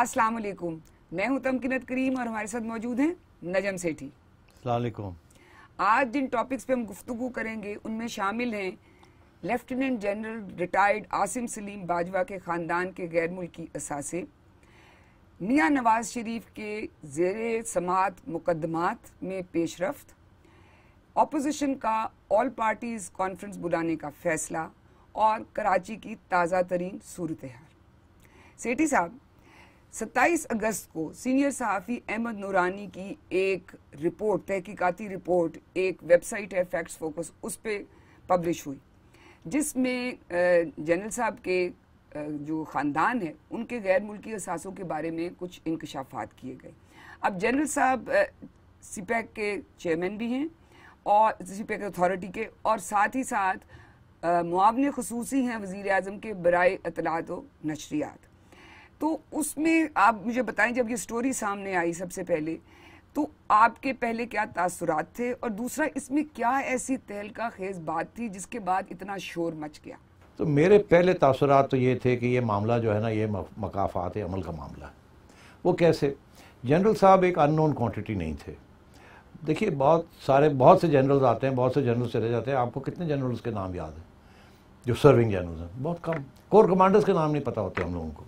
अस्सलाम वालेकुम। मैं हूँ तमकिनत करीम और हमारे साथ मौजूद हैं नजम सेठी। वालेकुम। आज जिन टॉपिक्स पे हम गुफ्तगू करेंगे उनमें शामिल हैं lieutenant general retired Asim Saleem Bajwa के ख़ानदान के गैर मुल्की असासे मियाँ नवाज़ शरीफ के जेर समात मुकदमात में पेशरफ्त अपोजिशन का ऑल पार्टीज़ कॉन्फ्रेंस बुलाने का फैसला और कराची की ताज़ा तरीन सूरत हाल। सेठी साहब 27 अगस्त को सीनियर सहाफ़ी अहमद नूरानी की एक रिपोर्ट, तहकीकाती रिपोर्ट, एक वेबसाइट है फैक्ट्स फोकस, उस पर पब्लिश हुई, जिसमें जनरल साहब के जो ख़ानदान है, उनके गैर मुल्की असासों के बारे में कुछ इंकशाफात किए गए। अब जनरल साहब सी पैक के चेयरमैन भी हैं और सी पैक अथॉरिटी के, और साथ ही साथ मुआवन खसूसी हैं वज़ी अजम के बरए अतलात व नशरियात। तो उसमें आप मुझे बताएँ, जब ये स्टोरी सामने आई सबसे पहले तो आपके पहले क्या तासुरात थे? और दूसरा, इसमें क्या ऐसी तहलका खेज बात थी जिसके बाद इतना शोर मच गया? तो मेरे पहले तासुरात तो ये थे कि ये मामला जो है ना, ये मकाफात अमल का मामला वो कैसे? जनरल साहब एक अननोन क्वांटिटी नहीं थे। देखिए, बहुत सारे, बहुत से जनरल्स आते हैं, बहुत से जनरल्स चले जाते हैं। आपको कितने जनरल्स के नाम याद हैं जो सर्विंग जनरल्स हैं? बहुत कम। कोर कमांडर्स के नाम नहीं पता होते हम लोगों को।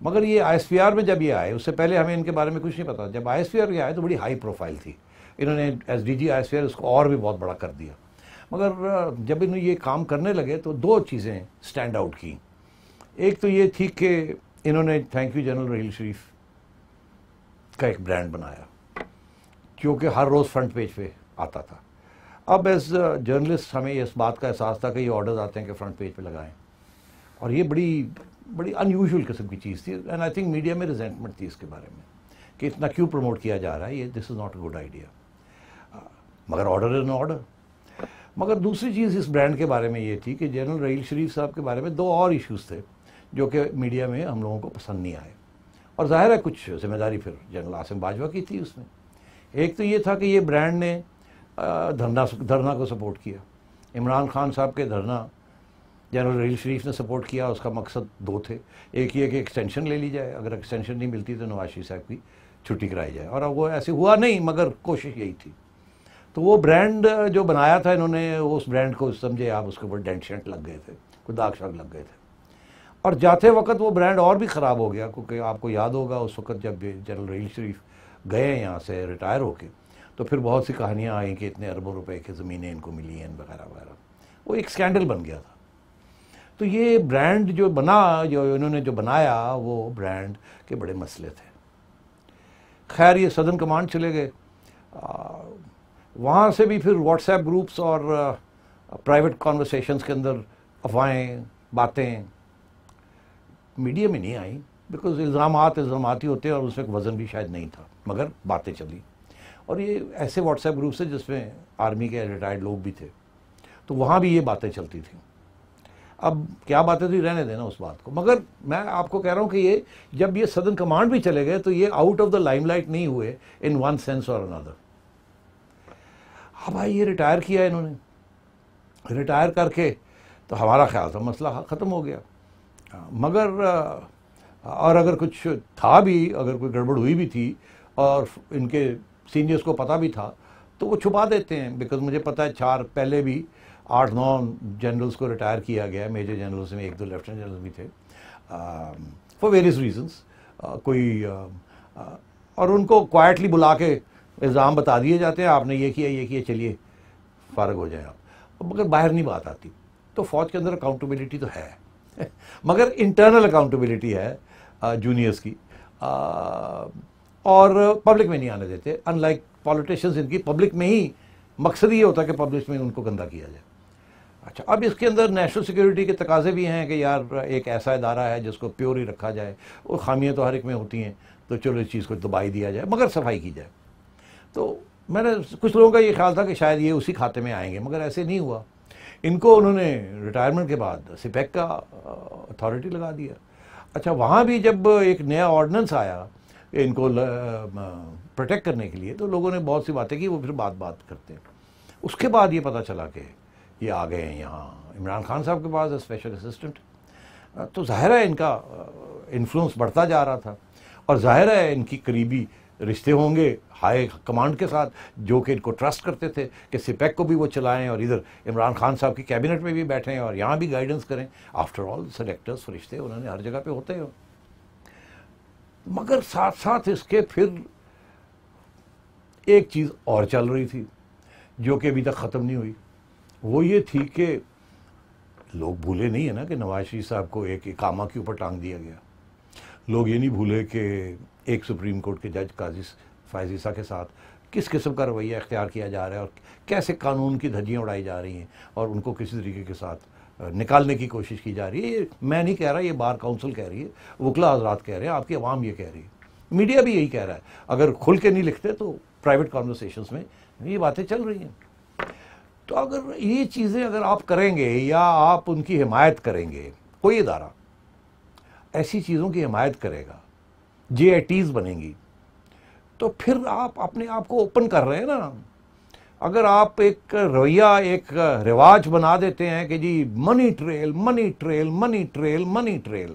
मगर ये आई में जब ये आए, उससे पहले हमें इनके बारे में कुछ नहीं पता। जब आई के आए तो बड़ी हाई प्रोफ़ाइल थी। इन्होंने एस डी जी आई उसको और भी बहुत बड़ा कर दिया। मगर जब इन्होंने ये काम करने लगे तो दो चीज़ें स्टैंड आउट की। एक तो ये थी कि इन्होंने thank you general Raheel Sharif का एक ब्रांड बनाया क्योंकि हर रोज़ फ्रंट पेज पे आता था। अब एज जर्नलिस्ट हमें इस बात का एहसास था कि ये ऑर्डर्स आते हैं कि फ्रंट पेज पे लगाएँ। और ये बड़ी बड़ी अनयूजल किस्म की चीज़ थी एंड आई थिंक मीडिया में रिजेंटमेंट थी इसके बारे में, कि इतना क्यों प्रमोट किया जा रहा है, ये this is not a good idea मगर ऑर्डर इज़ ऑर्डर मगर दूसरी चीज़ इस ब्रांड के बारे में ये थी कि जनरल रहील शरीफ साहब के बारे में दो और इश्यूज़ थे, जो कि मीडिया में हम लोगों को पसंद नहीं आए। और ज़ाहिर है कुछ ज़िम्मेदारी फिर जनरल आसिम बाजवा की थी उसमें। एक तो ये था कि ये ब्रांड ने धरना धरना को सपोर्ट किया। इमरान खान साहब के धरना जनरल रहील शरीफ ने सपोर्ट किया, उसका मकसद दो थे। एक ये कि एक्सटेंशन ले ली जाए। अगर एक्सटेंशन नहीं मिलती तो नवाज़ शरीफ साहब की छुट्टी कराई जाए। और अब वो ऐसे हुआ नहीं, मगर कोशिश यही थी। तो वो ब्रांड जो बनाया था इन्होंने, उस ब्रांड को समझे, आप उसके ऊपर डेंट शेंट लग गए थे, कोई दाग शाग लग गए थे। और जाते वक्त वो ब्रांड और भी ख़राब हो गया, क्योंकि आपको याद होगा, उस वक्त जब जनरल रहील शरीफ गए यहाँ से रिटायर होके तो फिर बहुत सी कहानियाँ आई कि इतने अरबों रुपए की ज़मीनें इनको मिली हैं, वगैरह वगैरह। वो एक स्कैंडल बन गया था। तो ये ब्रांड जो बना, जो इन्होंने जो बनाया, वो ब्रांड के बड़े मसले थे। खैर, ये सदन कमांड चले गए। वहाँ से भी फिर व्हाट्सएप ग्रुप्स और प्राइवेट कॉन्वर्सेशंस के अंदर अफवाहें, बातें मीडिया में नहीं आई बिकॉज़ इल्ज़ाम इल्ज़ाम ही होते हैं और उसमें वज़न भी शायद नहीं था, मगर बातें चली। और ये ऐसे व्हाट्सएप ग्रुप्स है जिसमें आर्मी के रिटायर्ड लोग भी थे। तो वहाँ भी ये बातें चलती थी। अब क्या बातें थी रहने देना उस बात को। मगर मैं आपको कह रहा हूँ कि ये जब ये सदन कमांड भी चले गए तो ये आउट ऑफ़ द लाइमलाइट नहीं हुए इन वन सेंस और अनदर हाँ भाई ये रिटायर किया इन्होंने। रिटायर करके तो हमारा ख्याल था मसला ख़त्म हो गया। हाँ, मगर और अगर कुछ था भी अगर कोई गड़बड़ हुई भी थी और इनके सीनियर्स को पता भी था तो वो छुपा देते हैं बिकॉज़ मुझे पता है चार पहले भी आठ नौ जनरल्स को रिटायर किया गया मेजर जनरल्स में एक दो लेफ्टिनेंट जनरल भी थे। फॉर वेरियस रीजंस कोई uh, uh, और उनको क्वाइटली बुला के इल्ज़ाम बता दिए जाते हैं आपने ये किया ये किया चलिए फारग हो जाए आप। मगर बाहर नहीं बात आती। तो फौज के अंदर अकाउंटेबिलिटी तो है। मगर इंटरनल अकाउंटेबिलिटी है जूनियर्स uh, की। और पब्लिक में नहीं आने देते। अनलाइक पॉलिटिशियंस इनकी पब्लिक में ही मकसद ये होता है कि पब्लिक में उनको गंदा किया जाए। अच्छा अब इसके अंदर नेशनल सिक्योरिटी के तकाजे भी हैं कि यार, एक ऐसा इदारा है जिसको प्योर ही रखा जाए वो खामियाँ तो हर एक में होती हैं तो चलो इस चीज़ को दबाई दिया जाए, मगर सफ़ाई की जाए। तो मैंने कुछ लोगों का ये ख्याल था कि शायद ये उसी खाते में आएँगे, मगर ऐसे नहीं हुआ। इनको उन्होंने रिटायरमेंट के बाद सिपेक का अथॉरिटी लगा दिया। अच्छा वहाँ भी जब एक नया ऑर्डिनेंस आया, इनको प्रोटेक्ट करने के लिए तो लोगों ने बहुत सी बातें की, वो फिर बात बात करते हैं। उसके बाद ये पता चला कि ये आ गए हैं यहाँ। इमरान खान साहब के पास स्पेशल असिस्टेंट तो ज़ाहिर है इनका इन्फ्लुएंस बढ़ता जा रहा था। और ज़ाहिर है इनकी करीबी रिश्ते होंगे हाई कमांड के साथ, जो कि इनको ट्रस्ट करते थे कि सिपैक को भी वो चलाएँ और इधर इमरान खान साहब की कैबिनेट में भी बैठें और यहाँ भी गाइडेंस करें। आफ्टर ऑल सेलेक्टर्स फरिश्ते उन्होंने हर जगह पे होते हैं। मगर साथ साथ इसके फिर एक चीज़ और चल रही थी, जो कि अभी तक ख़त्म नहीं हुई। वो ये थी कि लोग भूले नहीं है ना कि नवाज़ शरीफ साहब को एक इकामा के ऊपर टांग दिया गया। लोग ये नहीं भूले कि एक सुप्रीम कोर्ट के जज काजी फायजीसा के साथ किस किस्म का रवैया अख्तियार किया जा रहा है और कैसे कानून की धज्जियाँ उड़ाई जा रही हैं और उनको किसी तरीके के साथ निकालने की कोशिश की जा रही है। ये मैं नहीं कह रहा, ये बार काउंसिल कह रही है, वकला हजरात कह रहे हैं, आपकी आवाम ये कह रही है। मीडिया भी यही कह रहा है। अगर खुल के नहीं लिखते तो प्राइवेट कॉन्वर्सेशन में ये बातें चल रही हैं। तो अगर ये चीज़ें अगर आप करेंगे या आप उनकी हिमायत करेंगे, कोई इदारा ऐसी चीज़ों की हिमायत करेगा जे टीज़ बनेंगी तो फिर आप अपने आप को ओपन कर रहे हैं ना। अगर आप एक रवैया, एक रिवाज बना देते हैं कि जी money trail money trail money trail money trail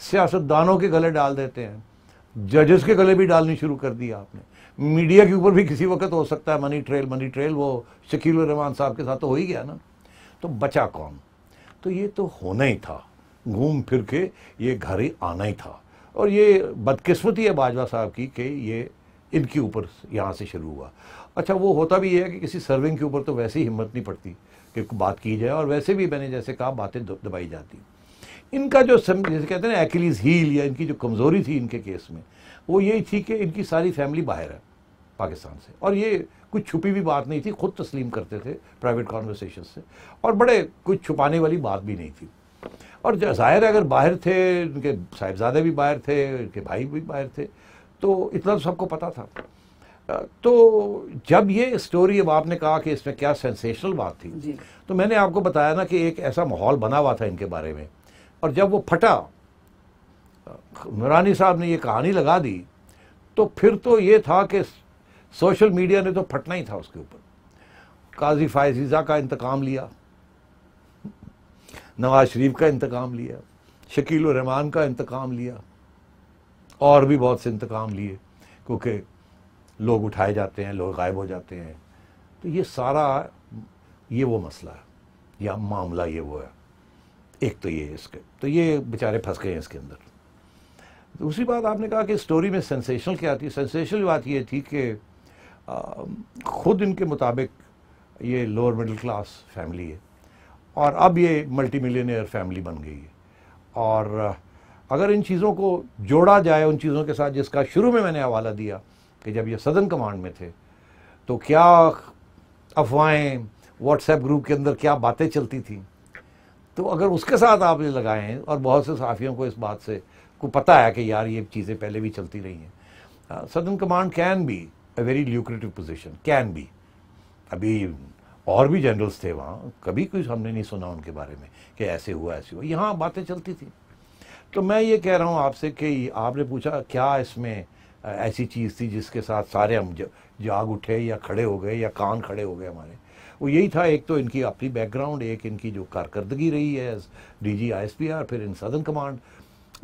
सियासतदानों के गले डाल देते हैं जजेस के गले भी डालनी शुरू कर दिया आपने। मीडिया के ऊपर भी किसी वक्त हो सकता है मनी ट्रेल मनी ट्रेल वो शकील रहमान साहब के साथ तो हो ही गया ना। तो बचा कौन? तो ये तो होना ही था। घूम फिर के ये घर ही आना ही था। और ये बदकिस्मती है बाजवा साहब की कि ये इनके ऊपर यहाँ से शुरू हुआ। अच्छा वो होता भी है कि किसी सर्विंग के ऊपर तो वैसे ही हिम्मत नहीं पड़ती कि बात की जाए। और वैसे भी मैंने जैसे कहा, बातें दबाई जाती। इनका जो जैसे कहते हैं ना एक्लीज हील या इनकी जो कमज़ोरी थी इनके केस में, वो यही थी कि इनकी सारी फैमिली बाहर है। पाकिस्तान से। और ये कुछ छुपी भी बात नहीं थी खुद तस्लीम करते थे प्राइवेट कॉन्वर्सेशन से। और बड़े कुछ छुपाने वाली बात भी नहीं थी। और ज़ाहिर है अगर बाहर थे उनके साहिबजादे भी बाहर थे उनके भाई भी बाहर थे तो इतना तो सबको पता था। तो जब ये स्टोरी अब आपने कहा कि इसमें क्या सेंसेशनल बात थी तो मैंने आपको बताया ना कि एक ऐसा माहौल बना हुआ था इनके बारे में। और जब वो फटा नुरानी साहब ने ये कहानी लगा दी तो फिर तो ये था कि सोशल मीडिया ने तो फटना ही था उसके ऊपर। काजी फायजीज़ा का इंतकाम लिया, नवाज़ शरीफ का इंतकाम लिया, शकील रहमान का इंतकाम लिया, और भी बहुत से इंतकाम लिए, क्योंकि लोग उठाए जाते हैं, लोग गायब हो जाते हैं। तो ये सारा, ये वो मसला है, या मामला ये वो है। एक तो ये इसके तो ये बेचारे फंस गए हैं इसके अंदर। दूसरी बात, आपने कहा कि स्टोरी में सेंसेशनल क्या थी? सेंसेशनल बात ये थी कि खुद इनके मुताबिक ये लोअर मिडिल क्लास फैमिली है। और अब ये मल्टी मिलियनियर फैमिली बन गई है। और अगर इन चीज़ों को जोड़ा जाए, उन चीज़ों के साथ जिसका शुरू में मैंने हवाला दिया कि जब ये सदन कमांड में थे तो क्या अफवाहें व्हाट्सएप ग्रुप के अंदर क्या बातें चलती थी? तो अगर उसके साथ आप ये लगाएँ और बहुत से सहाफ़ियों को इस बात से को पता है कि यार ये चीज़ें पहले भी चलती रही हैं। Southern command can be a very lucrative position can be अभी और भी जनरल्स थे वहाँ, कभी कुछ हमने नहीं सुना उनके बारे में, कि ऐसे हुआ ऐसे हुआ। यहाँ बातें चलती थी। तो मैं ये कह रहा हूँ आपसे कि आपने पूछा, क्या इसमें ऐसी चीज़ थी जिसके साथ सारे हम जाग उठे या खड़े हो गए या कान खड़े हो गए हमारे? वो यही था, एक तो इनकी अपनी बैकग्राउंड एक इनकी जो कारकर्दगी रही है D G I S P R फिर इन सदन कमांड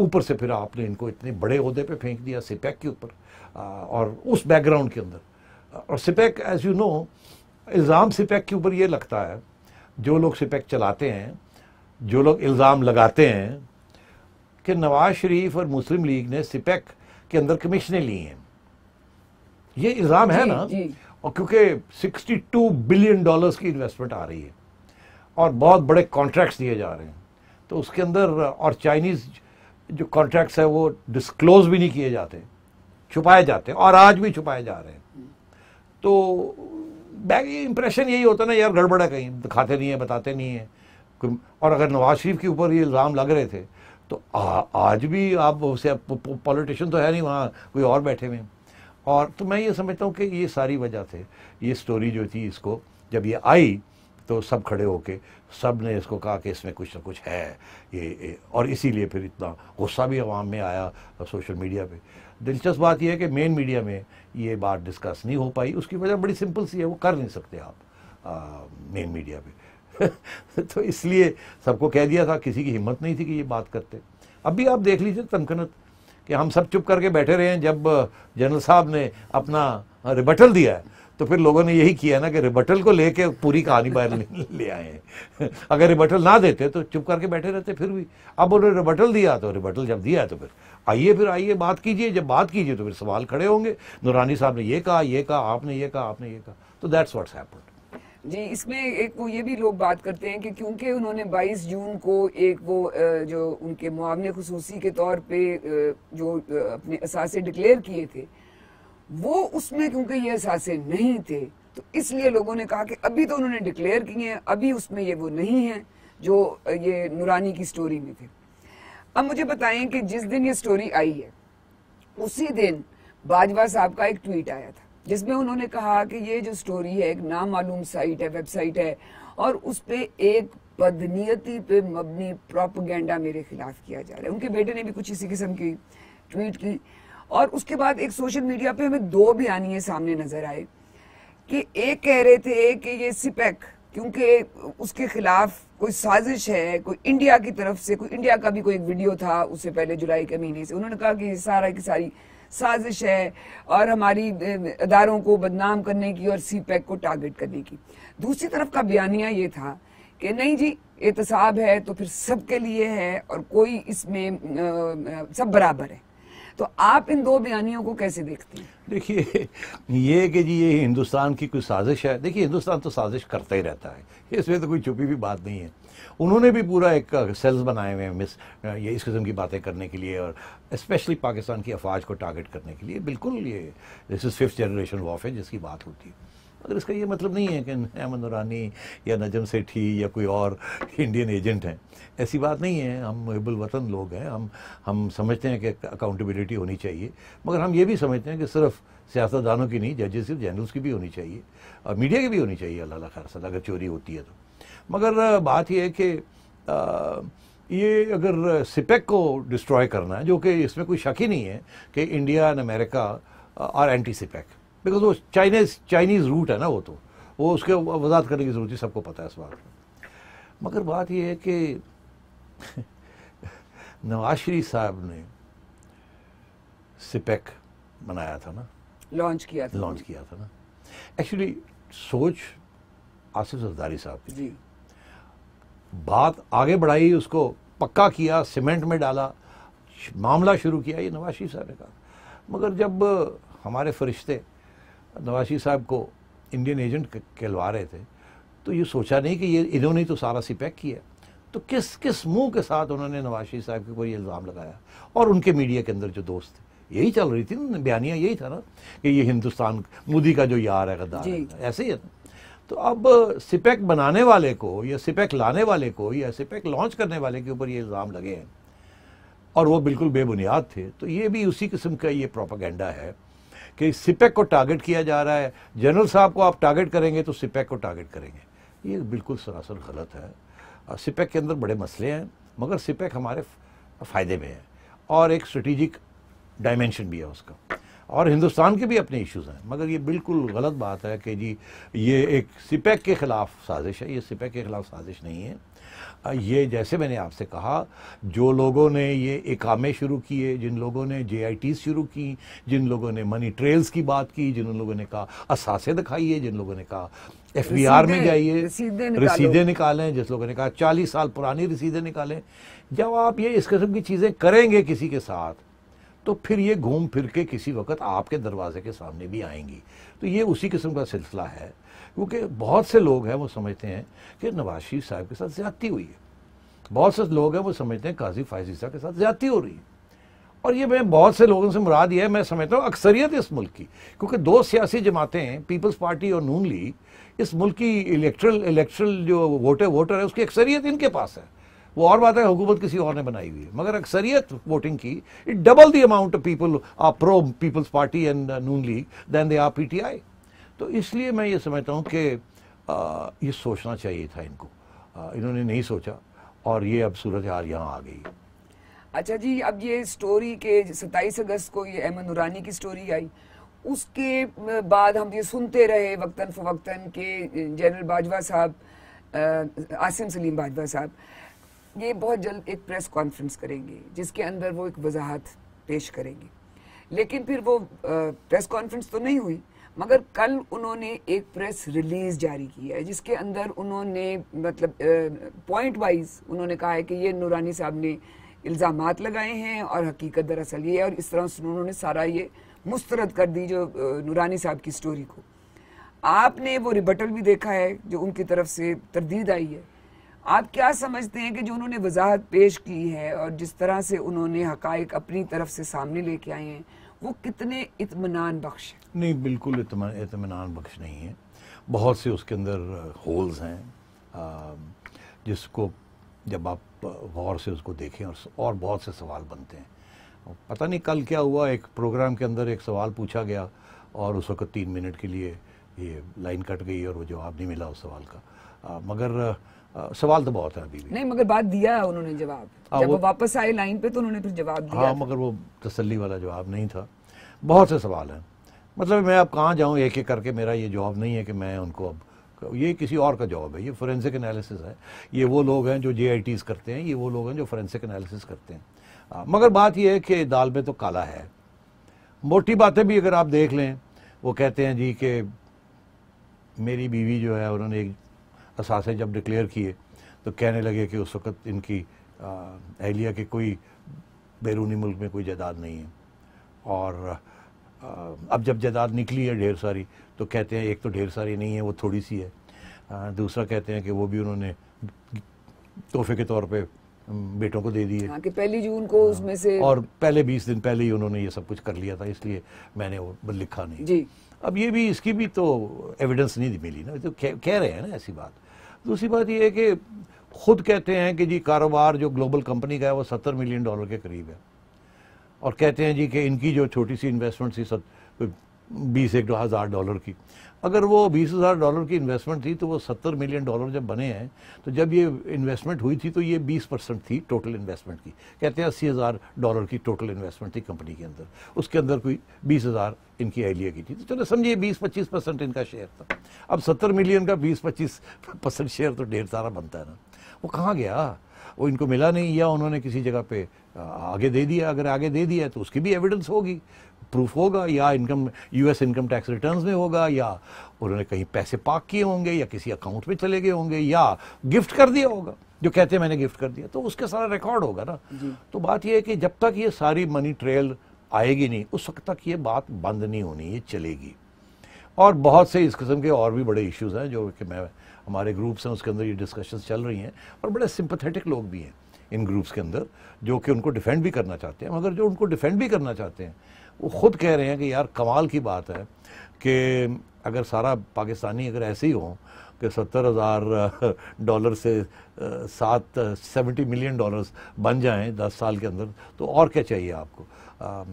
ऊपर से फिर आपने इनको इतने बड़े अहदे पे फेंक दिया, सिपैक के ऊपर। और उस बैकग्राउंड के अंदर। और सिपैक एज यू नो इल्ज़ाम सिपैक के ऊपर ये लगता है जो लोग सिपैक चलाते हैं जो लोग इल्ज़ाम लगाते हैं कि नवाज़ शरीफ और मुस्लिम लीग ने सिपेक के अंदर कमीशनें ली हैं। ये इल्ज़ाम है ना? और क्योंकि 62 बिलियन डॉलर्स की इन्वेस्टमेंट आ रही है और बहुत बड़े कॉन्ट्रैक्ट्स दिए जा रहे हैं। तो उसके अंदर और चाइनीज़ जो कॉन्ट्रैक्ट्स है वो डिस्क्लोज भी नहीं किए जाते। छुपाए जाते हैं और आज भी छुपाए जा रहे हैं। तो बैग इंप्रेशन यही होता ना यार गड़बड़ा कहीं दिखाते नहीं है बताते नहीं है। और अगर नवाज़ शरीफ के ऊपर ये इल्ज़ाम लग रहे थे तो आ, आज भी आप उसे पॉलिटिशियन तो है नहीं वहाँ कोई और बैठे हुए और तो मैं ये समझता हूँ कि ये सारी वजह थे ये स्टोरी जो थी इसको जब ये आई तो सब खड़े होके सबने इसको कहा कि इसमें कुछ ना कुछ है ये, ये और इसीलिए फिर इतना गुस्सा भी आवाम में आया सोशल मीडिया पे। दिलचस्प बात यह है कि मेन मीडिया में ये बात डिस्कस नहीं हो पाई उसकी वजह बड़ी सिंपल सी है वो कर नहीं सकते आप मेन मीडिया पे। तो इसलिए सबको कह दिया था किसी की हिम्मत नहीं थी कि ये बात करते। अभी आप देख लीजिए तनकनत कि हम सब चुप करके बैठे रहे हैं जब जनरल साहब ने अपना रिबटल दिया है तो फिर लोगों ने यही किया ना कि रिबटल को लेके पूरी कहानी बाहर ले आए। हैं अगर रिबटल ना देते तो चुप करके बैठे रहते फिर भी। अब उन्होंने रिबटल दिया तो रिबटल जब दिया तो फिर आइए फिर आइए, बात कीजिए, जब बात कीजिए तो फिर सवाल खड़े होंगे। नूरानी साहब ने ये कहा ये कहा, आपने ये कहा, आपने ये कहा। तो दैट्स हैपेंड जी, इसमें एक वो ये भी लोग बात करते हैं कि क्योंकि उन्होंने 22 जून को एक वो जो उनके मुआवने खसूसी के तौर पे जो अपने असासे डिक्लेयर किए थे वो उसमें क्योंकि ये असासे नहीं थे तो इसलिए लोगों ने कहा कि अभी तो उन्होंने डिक्लेयर किए हैं, अभी उसमें ये वो नहीं है जो ये नुरानी की स्टोरी में थे। अब मुझे बताएँ कि जिस दिन ये स्टोरी आई है, उसी दिन बाजवा साहब का एक ट्वीट आया था, जिसमें उन्होंने कहा कि ये जो स्टोरी है, एक नामालूम साइट है वेबसाइट है, और उस पर एक बदनीयती पे मबनी प्रोपगेंडा मेरे खिलाफ किया जा रहा है। उनके बेटे ने भी कुछ इसी किस्म की ट्वीट की। और उसके बाद एक सोशल मीडिया पे हमें दो बयानिए सामने नज़र आए कि एक कह रहे थे कि ये सिपेक, क्योंकि उसके खिलाफ कोई साजिश है, कोई इंडिया की तरफ़ से, कोई इंडिया का भी कोई एक वीडियो था उससे पहले जुलाई के महीने से। उन्होंने कहा कि सारा की सारी साजिश है और हमारी अदारों को बदनाम करने की और सी पैक को टारगेट करने की। दूसरी तरफ़ का बयानिया ये था कि नहीं जी, एहतसाब है तो फिर सबके लिए है और कोई इसमें सब बराबर है। तो आप इन दो बयानियों को कैसे देखते हैं? देखिए, ये कि जी, ये हिंदुस्तान की कोई साजिश है, देखिए, हिंदुस्तान तो साजिश करता ही रहता है। इसमें तो कोई छुपी भी बात नहीं है। उन्होंने भी पूरा एक सेल्स बनाए हुए हैं, मिस ये इस किस्म की बातें करने के लिए और स्पेशली पाकिस्तान की अफवाज को टारगेट करने के लिए। बिल्कुल, ये दिस इज़ फिफ्थ जनरेशन वॉफ है जिसकी बात होती है। मगर इसका ये मतलब नहीं है कि अहमद नूरानी या नजम सेठी या कोई और इंडियन एजेंट हैं। ऐसी बात नहीं है, हम मुहबुल वतन लोग हैं, हम हम समझते हैं कि अकाउंटेबिलिटी होनी चाहिए, मगर हम ये भी समझते हैं कि सिर्फ़ सियासतदानों की नहीं जजेस जनरल्स की भी होनी चाहिए और मीडिया की भी होनी चाहिए, अल्लाह खैर अगर चोरी होती है तो। मगर बात यह है कि ये अगर सिपेक को डिस्ट्रॉय करना है, जो कि इसमें कोई शक ही नहीं है कि India and America are anti CPEC because वो चाइनीज़ चाइनीज़ रूट है ना वो तो। वो उसके वजात करने की ज़रूरत है सबको पता है इस बात में। मगर बात यह है कि नवाज़ शरीफ साहब ने सिपेक बनाया था ना। लॉन्च किया था। लॉन्च किया था ना। एक्चुअली सोच आसिफ जरदारी साहब की। जी। बात आगे बढ़ाई उसको पक्का किया सीमेंट में डाला मामला शुरू किया ये नवाज़ शरीफ साहब ने कहा। मगर जब हमारे फरिश्ते नवाशी साहब को इंडियन एजेंट कहलवा रहे थे तो ये सोचा नहीं कि ये इन्होंने तो सारा सिपैक किया। तो किस किस मुँह के साथ उन्होंने नवाशी साहब के कोई इल्ज़ाम लगाया? और उनके मीडिया के अंदर जो दोस्त थे यही चल रही थी ना बयानिया यही था ना कि ये हिंदुस्तान मोदी का जो यार है गद्दार ऐसे ही है ना। तो अब सिपेक बनाने वाले को या सिपेक लाने वाले को या सिपेक लॉन्च करने वाले के ऊपर ये इल्ज़ाम लगे हैं और वो बिल्कुल बेबुनियाद थे तो ये भी उसी किस्म का ये प्रोपागेंडा है। कि सिपेक को टारगेट किया जा रहा है। जनरल साहब को आप टारगेट करेंगे तो सिपेक को टारगेट करेंगे। ये बिल्कुल सरासर गलत है। सिपेक के अंदर बड़े मसले हैं, मगर सिपेक हमारे फ़ायदे में है। और एक स्ट्रेटिजिक डायमेंशन भी है उसका। और हिंदुस्तान के भी अपने इश्यूज़ हैं, मगर ये बिल्कुल गलत बात है कि जी, ये एक सिपैक के ख़िलाफ़ साजिश है। ये सिपेक के ख़िलाफ़ साजिश नहीं है। ये जैसे मैंने आपसे कहा जो लोगों ने ये इकामे शुरू किए जिन लोगों ने जे शुरू की जिन लोगों ने मनी ट्रेल्स की बात की जिन लोगों ने कहा असासे दिखाइए जिन लोगों ने कहा एफ़ बी आर में जाइए रसीदें निकालें जिस लोगों ने कहा चालीस साल पुरानी रसीदें निकालें। जब आप ये इस किस्म की चीज़ें करेंगे किसी के साथ तो फिर ये घूम फिर के किसी वक्त आपके दरवाजे के सामने भी आएँगी। तो ये उसी किस्म का सिलसिला है। क्योंकि बहुत से लोग हैं, वो समझते हैं कि नवाज़ शरीफ साहब के साथ ज्यादती हुई है। बहुत से लोग हैं, वो समझते हैं काजी फायजीसा के साथ ज्यादती हो रही है। और ये मैं बहुत से लोगों से मुराद ये है, मैं समझता हूँ अक्सरियत इस मुल्क की, क्योंकि दो सियासी जमातें पीपल्स पार्टी और नून लीग इस मुल्क की इलेक्ट्रल इलेक्ट्रल जो वोटर वोटर है, उसकी अक्सरियत इनके पास है। वो और बात है हुकूमत किसी और ने बनाई हुई है। मगर अक्सरियत वोटिंग की it double the amount of people are pro People's Party and Noon League then they are PTI तो इसलिए मैं ये समझता हूँ कि ये सोचना चाहिए था इनको। आ, इन्होंने नहीं सोचा और ये अब सूरत हाल यहाँ आ गई। अच्छा जी अब ये स्टोरी के सत्ताईस अगस्त को ये अहमद नूरानी की स्टोरी आई। उसके बाद हम ये सुनते रहे वक्तन फवक्तन के जनरल बाजवा साहब आसिम सलीम बाजवा साहब। ये बहुत जल्द एक प्रेस कॉन्फ्रेंस करेंगे जिसके अंदर वो एक वजाहत पेश करेंगे। लेकिन फिर वो प्रेस कॉन्फ्रेंस तो नहीं हुई। मगर कल उन्होंने एक प्रेस रिलीज़ जारी की है, जिसके अंदर उन्होंने मतलब पॉइंट वाइज उन्होंने कहा है कि ये नूरानी साहब ने इल्ज़ाम लगाए हैं और हकीकत दरअसल ये और इस तरह से उन्होंने सारा ये मुस्तरद कर दी जो नूरानी साहब की स्टोरी को। आपने वो रिबटल भी देखा है जो उनकी तरफ़ से तरदीद आई है। आप क्या समझते हैं कि जो उन्होंने वजाहत पेश की है और जिस तरह से उन्होंने हकाइक अपनी तरफ़ से सामने लेके आए हैं, वो कितने इतमान बख्श है? नहीं बिल्कुल इतमान बख्श नहीं है। बहुत से उसके अंदर होल्स हैं जिसको जब आप गौर से उसको देखें और और बहुत से सवाल बनते हैं। पता नहीं कल क्या हुआ एक प्रोग्राम के अंदर एक सवाल पूछा गया और उस वक्त तीन मिनट के लिए ये लाइन कट गई और वो जवाब नहीं मिला उस सवाल का। आ, मगर आ, सवाल तो बहुत है अभी भी। नहीं मगर बात दिया है उन्होंने जवाब। आ, जब वो वापस आए लाइन पे तो उन्होंने फिर जवाब दिया। हाँ मगर वो तसल्ली वाला जवाब नहीं था। बहुत से सवाल हैं। मतलब मैं अब कहाँ जाऊँ एक एक करके? मेरा ये जॉब नहीं है कि मैं उनको अब ये किसी और का जॉब है। ये फोरेंसिक एनालिसिस है। ये वो लोग हैं जो जे करते हैं। ये वो लोग हैं जो फोरेंसिक एनालिसिस करते हैं। आ, मगर बात ये है कि दाल में तो काला है। मोटी बातें भी अगर आप देख लें वो कहते हैं जी कि मेरी बीवी जो है उन्होंने एक असासे जब डिक्लेयर किए तो कहने लगे कि उस वक़्त इनकी अहलिया के कोई बैरूनी मुल्क में कोई जायदाद नहीं है। और अब जब जायदाद निकली है ढेर सारी तो कहते हैं एक तो ढेर सारी नहीं है वो थोड़ी सी है। दूसरा कहते हैं कि वो भी उन्होंने तोहफे के तौर पे बेटों को दे दिए। हाँ, कि पहली जून को उसमें से और पहले बीस दिन पहले ही उन्होंने ये सब कुछ कर लिया था इसलिए मैंने वो लिखा नहीं। जी। अब ये भी इसकी भी तो एविडेंस नहीं मिली ना तो कह रहे हैं ना ऐसी बात। दूसरी बात ये है कि खुद कहते हैं कि जी कारोबार जो ग्लोबल कंपनी का है वो सत्तर मिलियन डॉलर के करीब है। और कहते हैं जी कि इनकी जो छोटी सी इन्वेस्टमेंट थी सत, बीस एक हज़ार डॉलर की। अगर वो बीस हज़ार डॉलर की इन्वेस्टमेंट थी तो वो सत्तर मिलियन डॉलर जब बने हैं तो जब ये इन्वेस्टमेंट हुई थी तो ये बीस परसेंट थी टोटल इन्वेस्टमेंट की। कहते हैं अस्सी हज़ार डॉलर की टोटल इन्वेस्टमेंट थी कंपनी के अंदर। उसके अंदर कोई बीस हज़ार इनकी आइलिया की थी। तो चलो समझिए, बीस पच्चीस परसेंट इनका शेयर था। अब सत्तर मिलियन का बीस पच्चीस परसेंट शेयर तो ढेर सारा बनता है ना। वो कहाँ गया? वो इनको मिला नहीं या उन्होंने किसी जगह पे आगे दे दिया अगर आगे दे दिया तो उसकी भी एविडेंस होगी प्रूफ होगा या income US income tax returns में होगा या उन्होंने कहीं पैसे पाक किए होंगे या किसी अकाउंट में चले गए होंगे या गिफ्ट कर दिया होगा जो कहते हैं मैंने गिफ्ट कर दिया तो उसके सारा रिकॉर्ड होगा ना। तो बात यह है कि जब तक ये सारी मनी ट्रेल आएगी नहीं उस वक्त तक ये बात बंद नहीं होनी ये चलेगी। और बहुत से इस किस्म के और भी बड़े इश्यूज़ हैं जो कि मैं हमारे ग्रुप्स हैं उसके अंदर ये डिस्कशंस चल रही हैं और बड़े सिंपथेटिक लोग भी हैं इन ग्रुप्स के अंदर जो कि उनको डिफेंड भी करना चाहते हैं। मगर जो उनको डिफेंड भी करना चाहते हैं वो खुद कह रहे हैं कि यार कमाल की बात है कि अगर सारा पाकिस्तानी अगर ऐसे ही हो कि सत्तर हज़ार डॉलर से सात सेवेंटी मिलियन डॉलर्स बन जाएँ दस साल के अंदर तो और क्या चाहिए आपको? आ,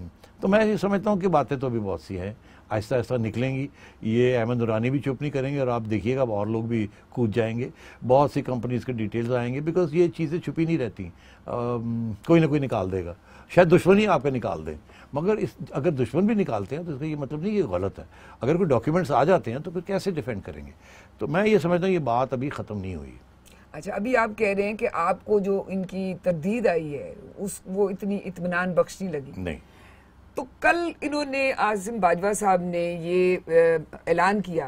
तो मैं ये समझता हूँ कि बातें तो अभी बहुत सी हैं। आहिस्ता आहिस्ता निकलेंगी। ये अहमद नुरानी भी चुप नहीं करेंगे और आप देखिएगा और लोग भी कूद जाएँगे। बहुत सी कंपनीज़ के डिटेल्स आएँगे बिकॉज़ ये चीज़ें छुपी नहीं रहती। कोई ना कोई निकाल देगा। शायद दुश्मन ही आपका निकाल दें। मगर इस अगर दुश्मन भी निकालते हैं तो इसका ये मतलब नहीं ये गलत है। अगर कोई डॉक्यूमेंट्स आ जाते हैं तो फिर कैसे डिफेंड करेंगे? तो मैं ये समझता हूँ ये बात अभी ख़त्म नहीं हुई। अच्छा अभी आप कह रहे हैं कि आपको जो इनकी तरदीद आई है उस वो इतनी इतमान बख्श नहीं लगी? नहीं। तो कल इन्होंने आजिम बाजवा साहब ने ये ऐलान किया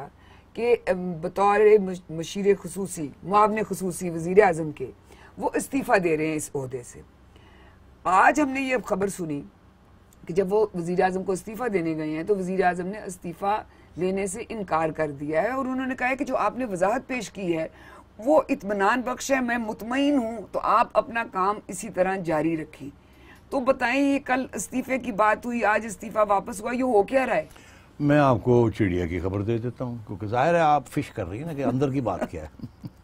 कि बतौर मशीर खसूसी, मुआवन खसूसी वज़ीर अजम के, वो इस्तीफ़ा दे रहे हैं इस अहदे से। आज हमने ये खबर सुनी कि जब वो वज़ीर अजम को इस्तीफ़ा देने गए हैं तो वज़ीर अजम ने इस्तीफ़ा लेने से इनकार कर दिया है और उन्होंने कहा है कि जो आपने वजाहत पेश की है, वो इतमान बख्श है, मैं मुतमिन हूँ तो आप अपना काम इसी तरह जारी रखें। तो बताएँ, ये कल इस्तीफे की बात हुई, आज इस्तीफा वापस हुआ, ये हो क्या रहा है? मैं आपको चिड़िया की खबर दे देता हूँ, क्योंकि ज़ाहिर है आप फ़िश कर रही है ना कि अंदर की बात क्या है?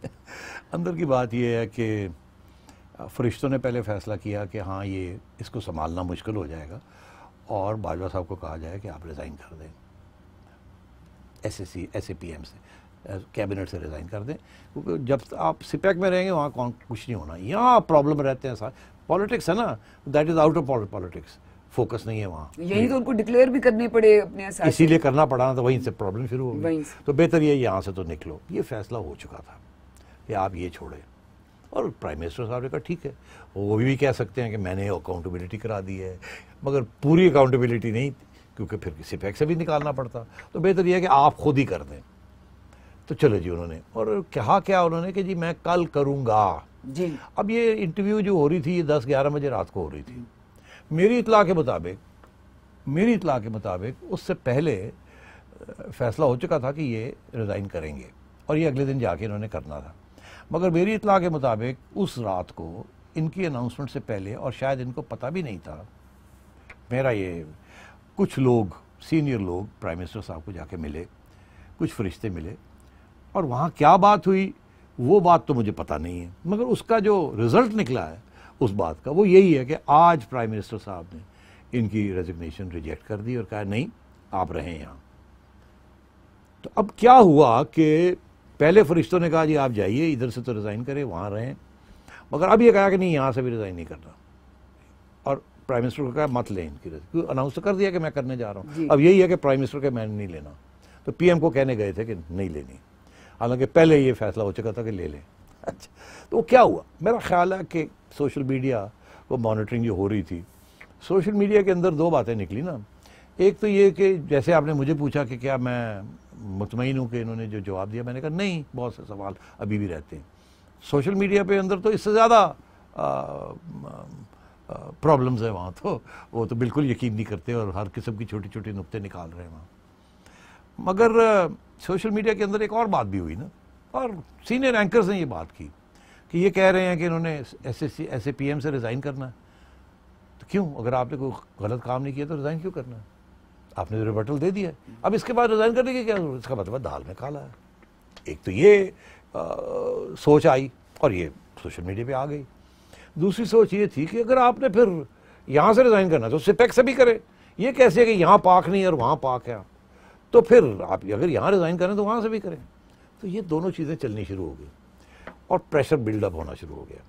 अंदर की बात यह है कि फरिश्तों ने पहले फैसला किया कि हाँ ये इसको संभालना मुश्किल हो जाएगा, और बाजवा साहब को कहा जाए कि आप रिज़ाइन कर दें। S S C S A P M से कैबिनेट से रिज़ाइन कर दें, क्योंकि जब आप सिपैक में रहेंगे, वहाँ कौन, कुछ नहीं होना। यहाँ प्रॉब्लम रहते हैं सारे। पॉलिटिक्स है ना that is out of politics focus नहीं है वहाँ। यही तो उनको डिक्लेयर भी करने पड़े अपने इसीलिए करना पड़ा ना तो वहीं से प्रॉब्लम शुरू हो गई। तो बेहतर ये यहाँ से तो निकलो। ये फैसला हो चुका था। कि आप ये छोड़ें। और प्राइम मिनिस्टर साहब ने कहा ठीक है। वो भी कह सकते हैं कि मैंने अकाउंटेबिलिटी करा दी है। मगर पूरी अकाउंटेबिलिटी नहीं क्योंकि फिर किसी पैक से भी निकालना पड़ता। तो बेहतर यह है कि आप खुद ही कर दें। तो चलो जी उन्होंने। और कहा क्या उन्होंने कि जी मैं कल करूँगा। जी। अब ये इंटरव्यू जो हो रही थी, ये दस ग्यारह बजे रात को हो रही थी। मेरी इतला के मुताबिक, मेरी इतला के मुताबिक उससे पहले फैसला हो चुका था कि ये रिज़ाइन करेंगे और ये अगले दिन जाके इन्होंने करना था। मगर मेरी इतला के मुताबिक उस रात को इनकी अनाउंसमेंट से पहले और शायद इनको पता भी नहीं था, मेरा ये कुछ लोग सीनियर लोग प्राइम मिनिस्टर साहब को जाके मिले, कुछ फरिश्ते मिले और वहाँ क्या बात हुई? वो बात तो मुझे पता नहीं है मगर उसका जो रिज़ल्ट निकला है उस बात का वो यही है कि आज प्राइम मिनिस्टर साहब ने इनकी रेजिग्नेशन रिजेक्ट कर दी और कहा नहीं आप रहें यहाँ. तो अब क्या हुआ कि पहले फरिश्तों ने कहा जी आप जाइए इधर से तो रिज़ाइन करें वहाँ रहें। मगर अब ये कहा कि नहीं यहाँ से भी रिज़ाइन नहीं करना। और प्राइम मिनिस्टर को कहा मत लें इनकी क्योंकि अनाउंस तो कर दिया कि मैं करने जा रहा हूँ। अब यही है कि प्राइम मिनिस्टर के मैंने नहीं लेना। तो पीएम को कहने गए थे कि नहीं लेनी। हालाँकि पहले ये फैसला हो चुका था कि ले लें। अच्छा। तो क्या हुआ? मेरा ख्याल है कि सोशल मीडिया को मॉनिटरिंग जो हो रही थी सोशल मीडिया के अंदर दो बातें निकली ना। एक तो ये कि जैसे आपने मुझे पूछा कि क्या मैं मुतमिन हूँ कि इन्होंने जो जवाब दिया मैंने कहा नहीं बहुत से सवाल अभी भी रहते हैं। सोशल मीडिया पे अंदर तो इससे ज़्यादा प्रॉब्लम्स है वहाँ तो। वो तो बिल्कुल यकीन नहीं करते और हर किस्म की छोटी छोटी नुकते निकाल रहे हैं वहाँ। मगर सोशल मीडिया के अंदर एक और बात भी हुई ना और सीनियर एंकर्स ने ये बात की कि ये कह रहे हैं कि इन्होंने एस एस सी रिज़ाइन करना है। तो क्यों? अगर आपने कोई गलत काम नहीं किया तो रिज़ाइन क्यों करना है? आपने तो रिबर्टल दे दिया अब इसके बाद रिज़ाइन करने की क्या इसका मतलब दाल में काला है। एक तो ये आ, सोच आई और ये सोशल मीडिया पे आ गई। दूसरी सोच ये थी कि अगर आपने फिर यहाँ से रिज़ाइन करना तो सिपेक से भी करें। ये कैसे है कि यहाँ पाक नहीं और वहाँ पाक है तो फिर आप अगर यहाँ रिज़ाइन करें तो वहाँ से भी करें। तो ये दोनों चीज़ें चलनी शुरू हो गई और प्रेशर बिल्डअप होना शुरू हो गया।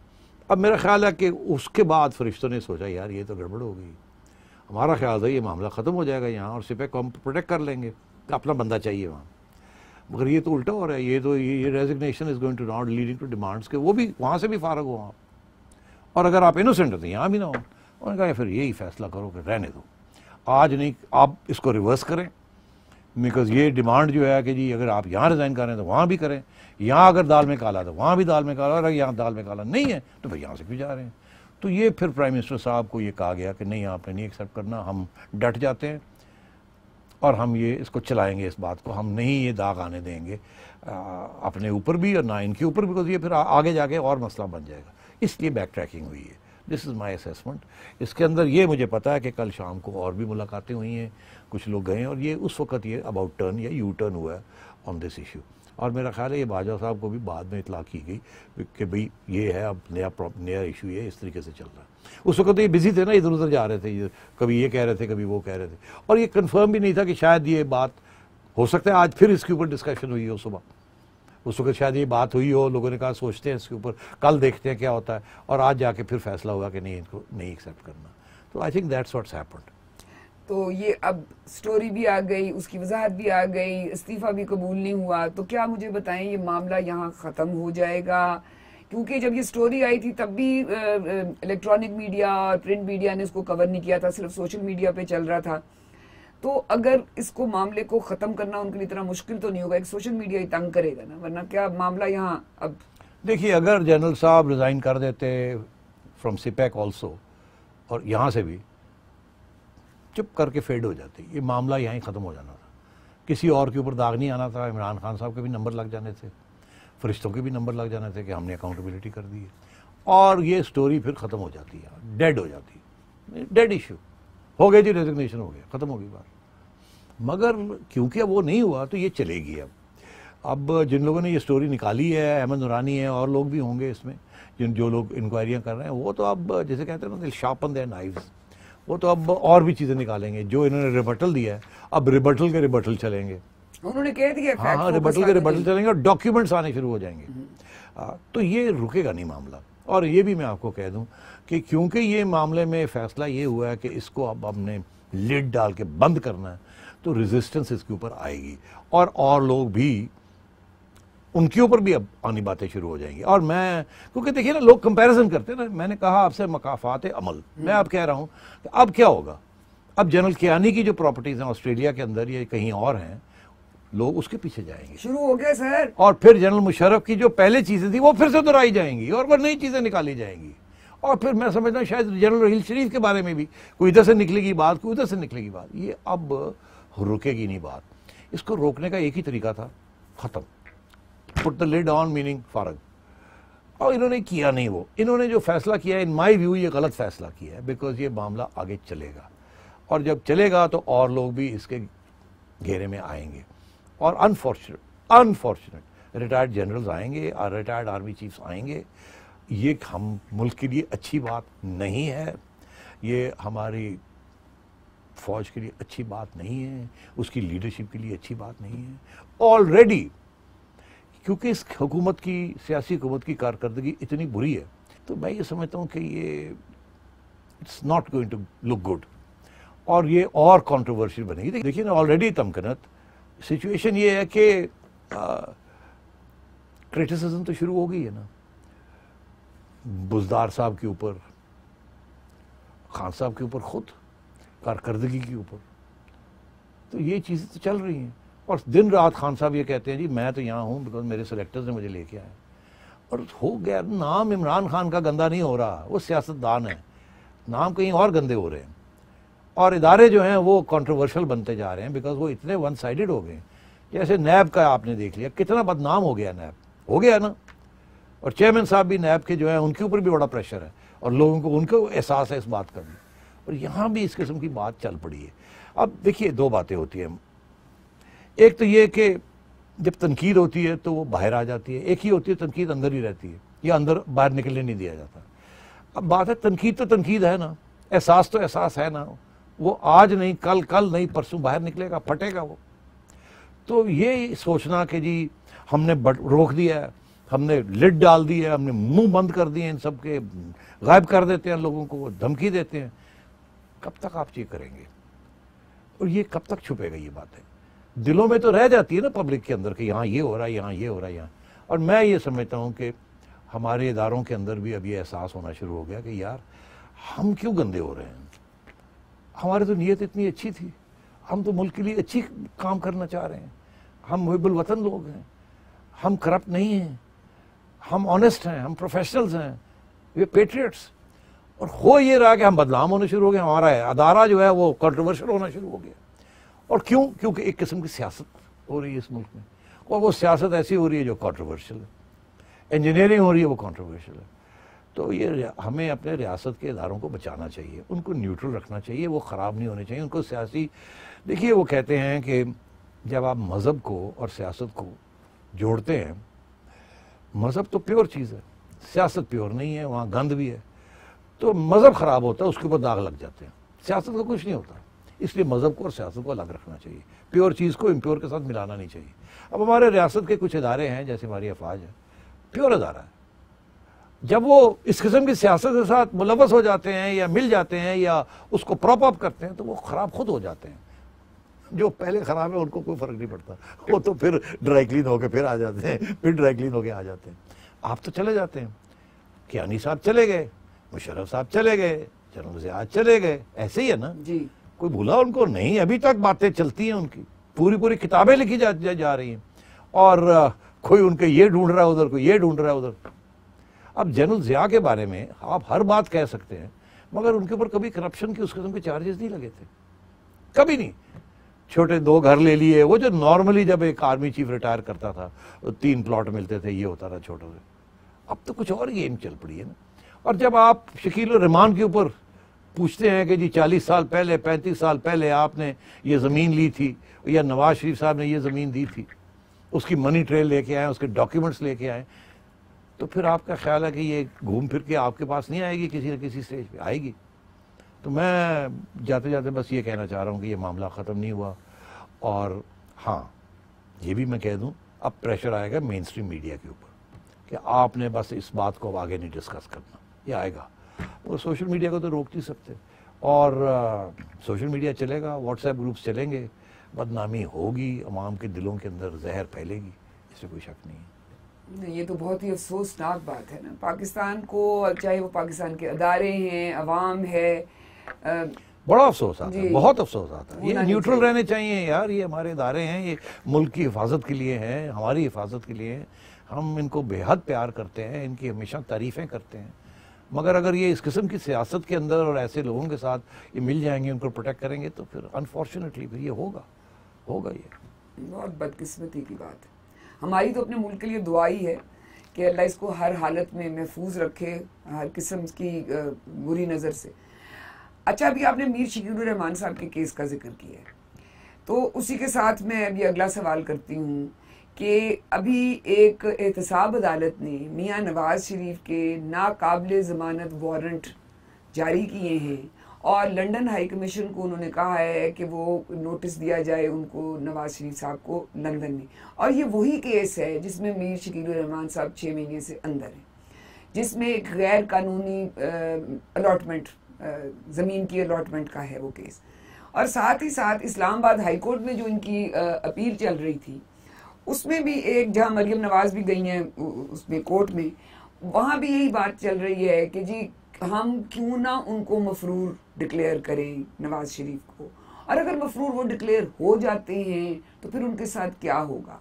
अब मेरा ख्याल है कि उसके बाद फरिश्तों ने सोचा, यार, ये तो गड़बड़ हो गई। हमारा ख्याल था ये मामला ख़त्म हो जाएगा यहाँ और सिपे को हम प्रोटेक्ट कर लेंगे अपना बंदा चाहिए वहाँ। मगर ये तो उल्टा हो रहा है, ये तो ये resignation is going to not leading to demands के, वो भी, वहाँ से भी फारग हो आप। और अगर आप इनोसेंट होते यहाँ भी ना हो। उन्होंने कहा फिर यही फैसला करो कि रहने दो। आज नहीं, आप इसको रिवर्स करें। बिकॉज़ ये डिमांड जो है कि जी अगर आप यहाँ रिज़ाइन करें तो वहाँ भी करें। यहाँ अगर दाल में काला तो वहाँ भी दाल में काला और अगर यहाँ दाल में काला नहीं है तो फिर यहाँ से क्यों जा रहे हैं? तो ये फिर प्राइम मिनिस्टर साहब को ये कहा गया कि नहीं आपने नहीं एक्सेप्ट करना हम डट जाते हैं और हम ये इसको चलाएँगे इस बात को। हम नहीं ये दाग आने देंगे आ, अपने ऊपर भी और ना इनके ऊपर बिकॉज़ ये फिर आ, आगे जाके और मसला बन जाएगा। इसलिए बैक ट्रैकिंग हुई है। दिस इज़ माई असेसमेंट इसके अंदर ये मुझे पता है कि कल शाम को और भी मुलाकातें हुई हैं। कुछ लोग गए और ये उस वक्त ये अबाउट टर्न या यू टर्न हुआ है ऑन दिस इशू और मेरा ख्याल है ये बाजा साहब को भी बाद में इतला की गई कि भाई ये है, अब नया नया इशू ये इस तरीके से चल रहा है। उस वक्त तो ये बिज़ी थे ना इधर उधर जा रहे थे कभी ये कह रहे थे, कभी वो कह रहे थे। और ये कन्फर्म भी नहीं था कि शायद ये बात हो सकता है, आज फिर इसके ऊपर डिस्कशन हुई हो सुबह। उस वक्त शायद ये बात हुई हो, लोगों ने कहा सोचते हैं इसके ऊपर, कल देखते हैं क्या होता है, और आज जाके फिर फैसला हुआ कि नहीं, इनको नहीं एक्सेप्ट करना। तो I think that's what's happened तो ये अब स्टोरी भी आ गई, उसकी वजाहत भी आ गई, इस्तीफा भी कबूल नहीं हुआ। तो क्या मुझे बताएँ, ये मामला यहाँ ख़त्म हो जाएगा? क्योंकि जब ये स्टोरी आई थी, तब भी इलेक्ट्रॉनिक मीडिया और प्रिंट मीडिया ने इसको कवर नहीं किया था, सिर्फ़ सोशल मीडिया पे चल रहा था। तो अगर इसको मामले को ख़त्म करना उनके लिए इतना मुश्किल तो नहीं होगा, एक सोशल मीडिया ही तंग करेगा ना, वरना क्या मामला यहाँ अब देखिए, अगर जनरल साहब रिज़ाइन कर देते फ्रॉम सिपैक ऑल्सो और यहाँ से भी चुप करके फेड हो जाती ये मामला यहीं ख़त्म हो जाना था। किसी और के ऊपर दाग नहीं आना था, इमरान खान साहब के भी नंबर लग जाने थे, फरिश्तों के भी नंबर लग जाने थे कि हमने अकाउंटेबिलिटी कर दी है। और ये स्टोरी फिर ख़त्म हो जाती है डेड हो जाती है। डेड इशू हो गई जी रेजिग्नेशन हो गया, ख़त्म हो गई बात। मगर क्योंकि अब वो नहीं हुआ तो ये चलेगी अब। अब जिन लोगों ने ये स्टोरी निकाली है, अहमद नुरानी है, और लोग भी होंगे इसमें, जिन जो लोग इंक्वायरियाँ कर रहे हैं, वो तो अब जैसे कहते हैं ना शार्पन देयर नाइव्स वो तो अब और भी चीज़ें निकालेंगे। जो इन्होंने रिबटल दिया है अब रिबटल के रिबटल चलेंगे। उन्होंने कह दिया हाँ हाँ रिबटल के रिबटल चलेंगे और डॉक्यूमेंट्स आने शुरू हो जाएँगे। आ, हम्म। तो ये रुकेगा नहीं मामला। और ये भी मैं आपको कह दूँ कि क्योंकि ये मामले में फैसला ये हुआ है कि इसको अब हमने लिड डाल के बंद करना है तो रेजिस्टेंस इसके ऊपर आएगी। और और लोग भी उनके ऊपर भी अब आनी बातें शुरू हो जाएँगी। और मैं क्योंकि देखिए ना लोग कंपैरिजन करते हैं ना मैंने कहा आपसे मकाफात अमल। मैं अब कह रहा हूँ कि अब क्या होगा? अब जनरल कियानी की जो प्रॉपर्टीज़ हैं ऑस्ट्रेलिया के अंदर या कहीं और हैं लोग उसके पीछे जाएँगे। शुरू हो गया सर। और फिर जनरल मुशर्रफ की जो पहले चीज़ें थी वो फिर से दोहराई जाएँगी और वो नई चीज़ें निकाली जाएँगी। और फिर मैं समझता हूँ शायद जनरल हिल शरीफ के बारे में भी कोई इधर से निकलेगी बात कोई उधर से निकलेगी बात। ये अब रुकेगी नहीं बात। इसको रोकने का एक ही तरीका था खत्म। Put the lid on meaning फारग और इन्होंने किया नहीं वो। इन्होंने जो फैसला किया इन माई व्यू ये गलत फैसला किया है बिकॉज़ ये मामला आगे चलेगा। और जब चलेगा तो और लोग भी इसके घेरे में आएँगे। और अनफॉर्चुनेट अनफॉर्चुनेट रिटायर्ड जनरल्स आएँगे, और रिटायर्ड आर्मी चीफ्स आएँगे। ये हम, मुल्क के लिए अच्छी बात नहीं है। ये हमारी फौज के लिए अच्छी बात नहीं है। उसकी लीडरशिप के लिए अच्छी बात नहीं है। ऑलरेडी क्योंकि इस हुकूमत की, सियासी हुकूमत की कारकर्दगी इतनी बुरी है तो मैं ये समझता हूँ कि ये it's not going to look good और ये और कॉन्ट्रोवर्शियल बनेगी। देखिए ना ऑलरेडी तमकनत सिचुएशन ये है कि क्रिटिसिज्म तो शुरू हो गई है ना। बुजदार साहब के ऊपर, खान साहब के ऊपर खुद, कारकर्दगी के ऊपर। तो ये चीज़ें तो चल रही हैं। और दिन रात खान साहब ये कहते हैं, जी, मैं तो यहाँ हूँ बिकॉज़ मेरे सेलेक्टर्स ने मुझे लेके आए. और हो गया, नाम इमरान खान का गंदा नहीं हो रहा, वो सियासतदान है। नाम कहीं और गंदे हो रहे हैं। और इदारे जो हैं, वो कंट्रोवर्शियल बनते जा रहे हैं बिकॉज़ वो इतने वन साइडेड हो गए। जैसे नैब का आपने देख लिया, कितना बदनाम हो गया नैब। हो गया ना? और चेयरमैन साहब भी नैब के जो है, उनके ऊपर भी बड़ा प्रेशर है और लोगों को, उनको एहसास है इस बात का भी। और यहाँ भी इस किस्म की बात चल पड़ी है। अब देखिए, दो बातें होती हैं। एक तो ये कि जब तनकीद होती है तो वो बाहर आ जाती है। एक ही होती है, तनकीद अंदर ही रहती है, या अंदर बाहर निकलने नहीं दिया जाता। अब बात है, तनकीद तो तनकीद है ना, एहसास तो एहसास है ना, वो आज नहीं, कल कल नहीं, परसों बाहर निकलेगा, फटेगा वो। तो ये सोचना कि जी, हमने रोक दिया है, हमने लिड डाल दी है, हमने मुँह बंद कर दिए इन सब के, गायब कर देते हैं लोगों को, धमकी देते हैं। कब तक आप ये करेंगे? और ये कब तक छुपेगा ये बात? दिलों में तो रह जाती है ना पब्लिक के अंदर कि यहाँ ये हो रहा है, यहाँ ये हो रहा है, यहाँ। और मैं ये समझता हूँ कि हमारे इदारों के अंदर भी अब ये एहसास होना शुरू हो गया कि यार, हम क्यों गंदे हो रहे हैं? हमारी तो नीयत इतनी अच्छी थी। हम तो मुल्क के लिए अच्छी काम करना चाह रहे हैं। हम मुहिबुल वतन लोग हैं। हम करप्ट नहीं हैं। हम ऑनेस्ट हैं। हम प्रोफेशनल्स हैं। वे पेट्रियट्स और हो ये रहा कि हम बदलाव होने शुरू हो गए। हमारा अदारा जो है वो कंट्रोवर्शियल होना शुरू हो गया। और क्यों? क्योंकि एक किस्म की सियासत हो रही है इस मुल्क में। और वो सियासत ऐसी हो रही है जो कॉन्ट्रोवर्शियल है। इंजीनियरिंग हो रही है, वो कॉन्ट्रोवर्शियल है। तो ये हमें अपने रियासत के इदारों को बचाना चाहिए, उनको न्यूट्रल रखना चाहिए, वो ख़राब नहीं होने चाहिए, उनको सियासी, देखिए वो कहते हैं कि जब आप मज़हब को और सियासत को जोड़ते हैं, मज़हब तो प्योर चीज़ है, सियासत प्योर नहीं है, वहाँ गंद भी है तो मज़हब ख़राब होता है, उसके ऊपर दाग लग जाते हैं। सियासत का कुछ नहीं होता। इसलिए मज़हब को और सियासत को अलग रखना चाहिए। प्योर चीज़ को इम्प्योर के साथ मिलाना नहीं चाहिए। अब हमारे रियासत के कुछ इदारे हैं, जैसे हमारी अफवाज है। प्योर अदारा है। जब वो इस किस्म की सियासत के साथ मुलवस हो जाते हैं या मिल जाते हैं या उसको प्रॉप अप करते हैं तो वो ख़राब खुद हो जाते हैं। जो पहले ख़राब है, उनको कोई फ़र्क नहीं पड़ता। वो तो फिर ड्राई क्लीन होकर फिर आ जाते हैं, फिर ड्राई क्लीन होकर आ जाते हैं। आप तो चले जाते हैं। कियानी साहब चले गए मुशरफ साहब चले गए, जनरल आज चले गए। ऐसे ही है ना? जी। कोई भूला उनको? नहीं अभी तक बातें चलती हैं उनकी। पूरी पूरी किताबें लिखी जा, जा, जा रही हैं। और कोई उनके ये ढूंढ रहा है उधर कोई ये ढूंढ रहा है उधर। अब जनरल जिया के बारे में आप हर बात कह सकते हैं मगर उनके ऊपर कभी करप्शन की उस किस्म के चार्जेस नहीं लगे थे। कभी नहीं। छोटे दो घर ले लिए वो जो नॉर्मली जब एक आर्मी चीफ रिटायर करता था तीन प्लॉट मिलते थे ये होता था छोटे से। अब तो कुछ और गेम चल पड़ी है ना। और जब आप शकील रहमान के ऊपर पूछते हैं कि जी, चालीस साल पहले, पैंतीस साल पहले आपने ये ज़मीन ली थी, या नवाज़ शरीफ साहब ने ये ज़मीन दी थी? उसकी मनी ट्रेल लेके आए, उसके डॉक्यूमेंट्स लेके आए। तो फिर आपका ख्याल है कि ये घूम फिर के आपके पास नहीं आएगी, किसी न किसी स्टेज पे आएगी? तो मैं जाते जाते बस ये कहना चाह रहा हूँ कि ये मामला ख़त्म नहीं हुआ। और हाँ ये भी मैं कह दूँ, अब प्रेशर आएगा मेन स्ट्रीम मीडिया के ऊपर कि आपने बस इस बात को अब आगे नहीं डिस्कस करना। ये आएगा। वो सोशल मीडिया को तो रोक नहीं सकते। और सोशल मीडिया चलेगा व्हाट्सएप ग्रुप्स चलेंगे बदनामी होगी अवाम के दिलों के अंदर जहर फैलेगी इससे कोई शक नहीं है। ये तो बहुत ही अफसोसनाक बात है ना। पाकिस्तान को चाहे वो पाकिस्तान के अदारे हैं अवाम है आ, बड़ा अफसोस आता है बहुत अफसोस आता है। ये न्यूट्रल रहने चाहिए यार ये हमारे इदारे हैं ये मुल्क की हिफाजत के लिए हैं हमारी हिफाजत के लिए हैं। हम इनको बेहद प्यार करते हैं इनकी हमेशा तारीफ़ें करते हैं। मगर अगर ये इस किस्म की सियासत के अंदर और ऐसे लोगों के साथ ये मिल जाएँगे, उनको प्रोटेक्ट करेंगे तो फिर अनफॉर्चुनेटली फिर ये होगा होगा ये। बहुत बदकिस्मती की बात है। हमारी तो अपने मुल्क के लिए दुआ ही है कि अल्लाह इसको हर हालत में महफूज रखे, हर किस्म की बुरी नज़र से। अच्छा अभी आपने मीर शकीर रहमान साहब के केस का ज़िक्र किया है। तो उसी के साथ मैं अभी अगला सवाल करती हूँ। कि अभी एक एहतसाब अदालत ने मियाँ नवाज़ शरीफ के नाकबिल ज़मानत वारंट जारी किए हैं और लंदन हाई कमीशन को उन्होंने कहा है कि वो नोटिस दिया जाए उनको नवाज़ शरीफ साहब को लंदन में। और ये वही केस है जिसमें मीर शकील रहमान साहब छः महीने से अंदर हैं, जिसमें एक गैर कानूनी अलॉटमेंट ज़मीन की अलाटमेंट का है वो केस। और साथ ही साथ इस्लामाबाद हाई कोर्ट में जो इनकी अपील चल रही थी उसमें भी एक जहाँ मरियम नवाज़ भी गई हैं उसमें कोर्ट में, वहाँ भी यही बात चल रही है कि जी, हम क्यों ना उनको मफरूर डिक्लेयर करें नवाज़ शरीफ को। और अगर मफरूर वो डिक्लेयर हो जाते हैं तो फिर उनके साथ क्या होगा?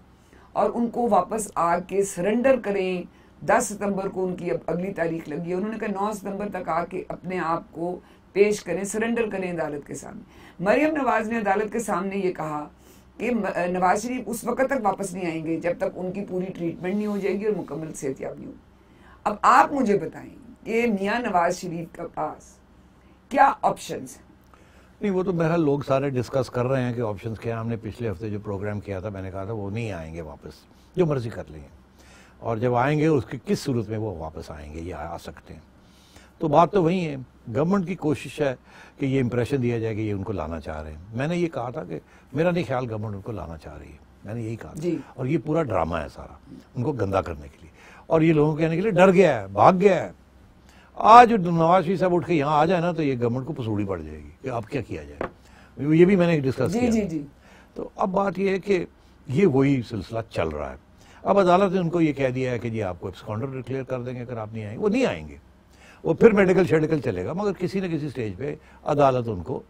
और उनको वापस आके सरेंडर करें, दस सितंबर को उनकी अब अगली तारीख लगी है, उन्होंने कहा नौ सितंबर तक आके अपने आप को पेश करें सरेंडर करें अदालत के सामने। मरियम नवाज़ ने अदालत के सामने ये कहा कि नवाज़ शरीफ उस वक्त तक वापस नहीं आएँगे, जब तक उनकी पूरी ट्रीटमेंट नहीं हो जाएगी और मुकम्मल सेहतियाब नहीं होगी अब आप मुझे बताएँ कि मियाँ नवाज़ शरीफ के पास क्या ऑप्शन है? नहीं, वो तो बहरहाल लोग सारे डिस्कस कर रहे हैं कि ऑप्शंस क्या हमने पिछले हफ़्ते जो प्रोग्राम किया था, मैंने कहा था वो नहीं आएँगे वापस। जो मर्ज़ी कर लेंगे और जब आएँगे, उसकी किस सूरत में वो वापस आएँगे, या आ सकते हैं। तो बात तो वही है। गवर्नमेंट की कोशिश है कि ये इंप्रेशन दिया जाए कि ये उनको लाना चाह रहे हैं। मैंने ये कहा था कि मेरा नहीं ख्याल गवर्नमेंट उनको लाना चाह रही है। मैंने यही कहा और ये पूरा ड्रामा है सारा उनको गंदा करने के लिए। और ये लोगों कहने के लिए डर गया है भाग गया है। आज नवाज़ शरीफ साहब उठ के यहाँ आ जाए ना तो ये गवर्नमेंट को पसूड़ी पड़ जाएगी कि अब क्या किया जाए। ये भी मैंने डिस्कस किया। जी, जी. तो अब बात ये है कि ये वही सिलसिला चल रहा है। अब अदालत ने उनको ये कह दिया है कि जी आपको एब्सकॉन्डर डिक्लेयर कर देंगे अगर आप नहीं आएँगे। वो नहीं आएँगे। वो फिर मेडिकल शेडिकल चलेगा, मगर किसी न किसी स्टेज पे अदालत उनको,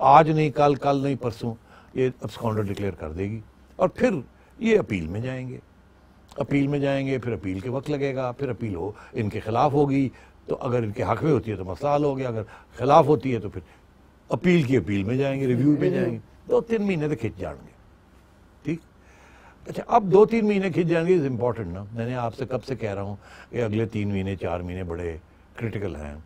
आज नहीं, कल कल नहीं, परसों ये एब्सकॉन्डर डिक्लेयर कर देगी। और फिर ये अपील में जाएँगे। अपील में जाएँगे, फिर अपील के वक्त लगेगा, फिर अपील हो, इनके खिलाफ होगी तो अगर इनके हक में होती है तो मसला हो गया, अगर खिलाफ होती है तो फिर अपील की अपील में जाएँगे रिव्यू में जाएँगे। दो तीन महीने तक खिंच जाएँगे। ठीक? अच्छा अब दो तीन महीने खिंच जाएँगे इज़ इंपॉर्टेंट ना। मैंने आपसे कब से कह रहा हूँ कि अगले तीन महीने, चार महीने बड़े क्रिटिकल हैं,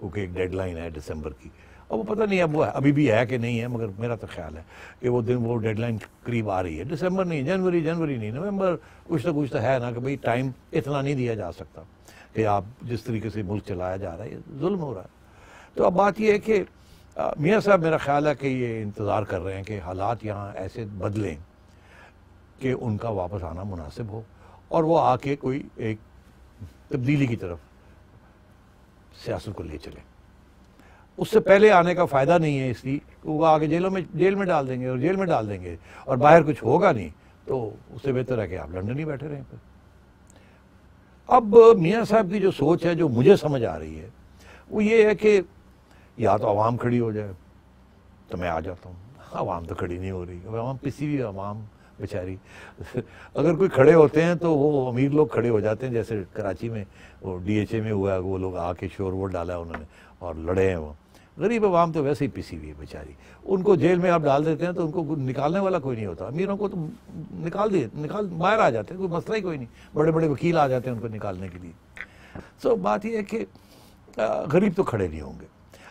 क्योंकि एक डेडलाइन है दिसंबर की। अब वो पता नहीं अब वो अभी भी है कि नहीं है, मगर मेरा तो ख्याल है कि वो दिन, वो डेडलाइन करीब आ रही है। दिसंबर नहीं जनवरी जनवरी नहीं नवंबर कुछ तो कुछ तो है ना कि भाई टाइम इतना नहीं दिया जा सकता कि आप जिस तरीके से मुल्क चलाया जा रहा है जुल्म हो रहा है। तो अब बात यह है कि मियाँ साहब, मेरा ख्याल है कि ये इंतज़ार कर रहे हैं कि हालात यहाँ ऐसे बदलें कि उनका वापस आना मुनासिब हो और वो आके कोई एक तब्दीली की तरफ़ सियासत को ले चले। उससे पहले आने का फ़ायदा नहीं है इसलिए वो आगे जेलों में, जेल में डाल देंगे और जेल में डाल देंगे और बाहर कुछ होगा नहीं तो उससे बेहतर है कि आप लंदन ही बैठे रहें फिर। अब मियाँ साहब की जो सोच है, जो मुझे समझ आ रही है, वो ये है कि या तो आवाम खड़ी हो जाए तो मैं आ जाता हूँ। आवाम तो खड़ी नहीं हो रही अब आवाम, किसी भी आवाम बेचारी। अगर कोई खड़े होते हैं तो वो अमीर लोग खड़े हो जाते हैं, जैसे कराची में, वो डीएचए में हुआ, वो लोग आके शोर वोट डाला उन्होंने और लड़े हैं वो। गरीब आवाम तो वैसे ही पिसी हुई है बेचारी। उनको जेल में आप डाल देते हैं तो उनको निकालने वाला कोई नहीं होता। अमीरों को तो निकाल दिए, निकाल, बाहर आ जाते हैं, कोई मसला ही कोई नहीं। बड़े बड़े वकील आ जाते हैं उनको निकालने के लिए। सो, बात यह है कि गरीब तो खड़े नहीं होंगे।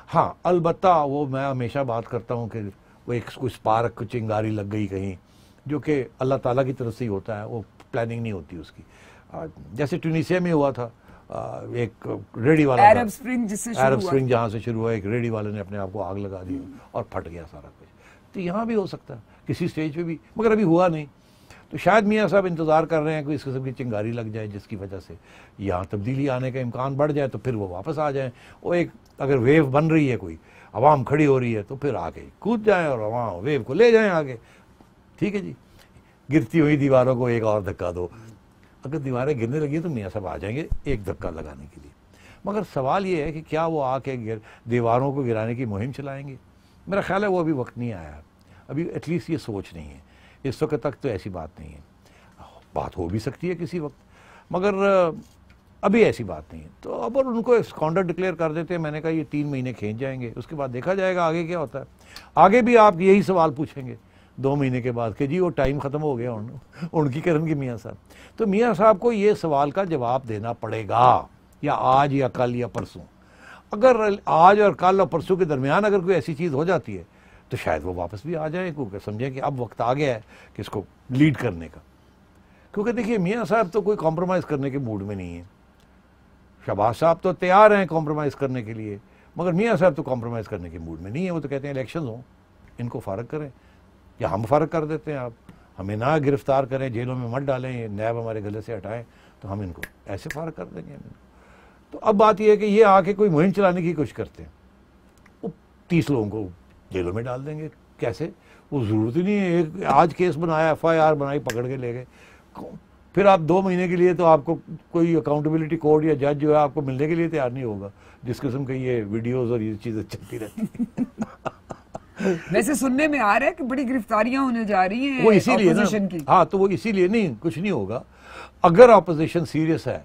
हाँ अलबत्ता वो मैं हमेशा बात करता हूँ कि वो एक कोई स्पार्क चिंगारी लग गई कहीं जो कि अल्लाह ताला की तरफ़ से ही होता है वो प्लानिंग नहीं होती उसकी। जैसे ट्यूनिसिया में हुआ था एक रेडी वाला अरब स्प्रिंग जिससे अरब स्प्रिंग जहाँ से शुरू हुआ एक रेडी वाले ने अपने आप को आग लगा दी और फट गया सारा कुछ। तो यहाँ भी हो सकता है किसी स्टेज पे भी मगर अभी हुआ नहीं। तो शायद मियाँ साहब इंतज़ार कर रहे हैं कि इस किस्म की चिंगारी लग जाए जिसकी वजह से यहाँ तब्दीली आने का इम्कान बढ़ जाए तो फिर वो वापस आ जाएँ। वो एक अगर वेव बन रही है कोई आवाम खड़ी हो रही है तो फिर आगे कूद जाए और आवाम वेव को ले जाएँ आगे। ठीक है जी। गिरती हुई दीवारों को एक और धक्का दो। अगर दीवारें गिरने लगी तो मियाँ साहब आ जाएँगे एक धक्का लगाने के लिए। मगर सवाल ये है कि क्या वो आके गिर, दीवारों को गिराने की मुहिम चलाएँगे? मेरा ख्याल है वो अभी वक्त नहीं आया। अभी एटलीस्ट ये सोच नहीं है। इस वक्त तक तो ऐसी बात नहीं है। बात हो भी सकती है किसी वक्त। मगर, अभी ऐसी बात नहीं है। तो अब और उनको स्कॉन्डर डिक्लेयर कर देते हैं। मैंने कहा ये तीन महीने खींच जाएँगे। उसके बाद देखा जाएगा आगे क्या होता है। आगे भी आप यही सवाल पूछेंगे। दो महीने के बाद कि जी वो टाइम ख़त्म हो गया उन, उनकी करण की मियाँ साहब। तो मियाँ साहब को ये सवाल का जवाब देना पड़ेगा या आज या कल या परसों। अगर आज और कल और परसों के दरमियान अगर कोई ऐसी चीज़ हो जाती है तो शायद वो वापस भी आ जाए क्योंकि समझें कि अब वक्त आ गया है कि इसको लीड करने का। क्योंकि देखिए मियाँ साहब तो कोई कॉम्प्रोमाइज़ करने के मूड में नहीं है। शहबाज साहब तो तैयार हैं कॉम्प्रोमाइज़ करने के लिए मगर मियाँ साहब तो कॉम्प्रोमाइज़ करने के मूड में नहीं है। वो तो कहते हैं इलेक्शन हो इनको फ़ारग करें। या हम फ़र्क कर देते हैं आप। हमें ना गिरफ़्तार करें, जेलों में मत डालें नैब हमारे गले से हटाएँ तो हम इनको ऐसे फ़ारग कर देंगे। तो अब बात यह है कि ये आके कोई मुहिम चलाने की कोशिश करते हैं। वो तीस लोगों को जेलों में डाल देंगे। कैसे? वो ज़रूरत ही नहीं है। एक आज केस बनाया एफ़ आई आर बनाई, पकड़ के ले गए। फिर आप दो महीने के लिए तो आपको कोई अकाउंटेबिलिटी कोर्ट या जज जो है आपको मिलने के लिए तैयार नहीं होगा। जिस किस्म के ये वीडियोस और ये चीज़ें चलती रहती वैसे सुनने में आ रहा है कि बड़ी गिरफ्तारियाँ होने जा रही हैं वो इसीलिए हाँ तो वो इसीलिए नहीं कुछ नहीं होगा। अगर अपोजिशन सीरियस है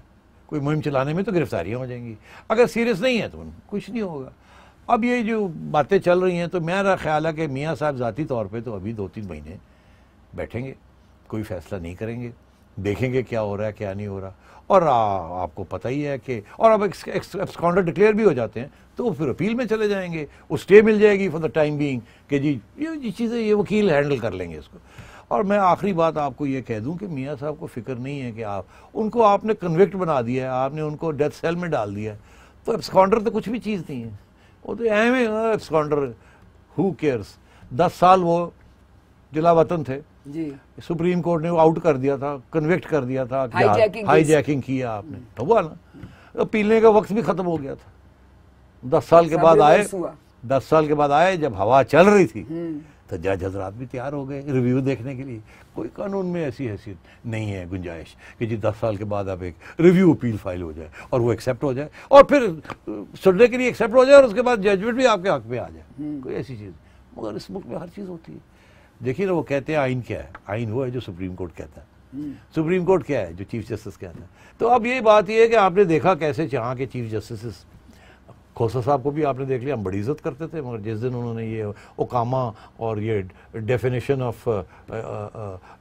कोई मुहिम चलाने में तो गिरफ्तारियाँ हो जाएँगी। अगर सीरियस नहीं है तो कुछ नहीं होगा। अब ये जो बातें चल रही हैं तो मेरा ख्याल है कि मियाँ साहब ज़ाती तौर पर तो अभी दो तीन महीने बैठेंगे कोई फैसला नहीं करेंगे। देखेंगे क्या हो रहा है क्या नहीं हो रहा। और आ, आपको पता ही है कि और अब एक्सकॉन्डर डिक्लेयर भी हो जाते हैं तो फिर अपील में चले जाएँगे। वो स्टे मिल जाएगी फॉर द टाइम बीइंग कि जी ये चीज़ें ये वकील हैंडल कर लेंगे इसको। और मैं आखिरी बात आपको ये कह दूँ कि मियाँ साहब को फ़िक्र नहीं है कि आप उनको आपने कन्विक्ट बना दिया है आपने उनको डेथ सेल में डाल दिया है। तो एब्सकॉन्डर तो कुछ भी चीज़ नहीं है। वो तो एम एब्सकॉन्डर हु केयर्स दस साल वो जिला वतन थे। जी। सुप्रीम कोर्ट ने वो आउट कर दिया था कन्वेक्ट कर दिया था हाई जैकिंग किया आपने। तो हुआ ना। तो पीने का वक्त भी खत्म हो गया था। दस साल के बाद आए दस साल के बाद आए जब हवा चल रही थी हम्म। तो जज हजरात भी तैयार हो गए रिव्यू देखने के लिए। कोई कानून में ऐसी हैसियत नहीं है गुंजाइश कि जी दस साल के बाद अब एक रिव्यू अपील फ़ाइल हो जाए और वो एक्सेप्ट हो जाए। और फिर सुनने के लिए एक्सेप्ट हो जाए और उसके बाद जजमेंट भी आपके हक में आ जाए। हम्म। कोई ऐसी चीज़। मगर इस मुल्क में हर चीज़ होती है। देखिए ना वो कहते हैं आइन क्या है? आइन वो है जो सुप्रीम कोर्ट कहता है। हम्म। सुप्रीम कोर्ट क्या है? जो चीफ जस्टिस कहता है। तो अब ये बात ये है कि आपने देखा कैसे यहाँ के चीफ जस्टिस खोसा साहब को भी आपने देख लिया हम बड़ी इज़्ज़त करते थे मगर जिस दिन उन्होंने ये ओकामा और ये डेफिनेशन ऑफ़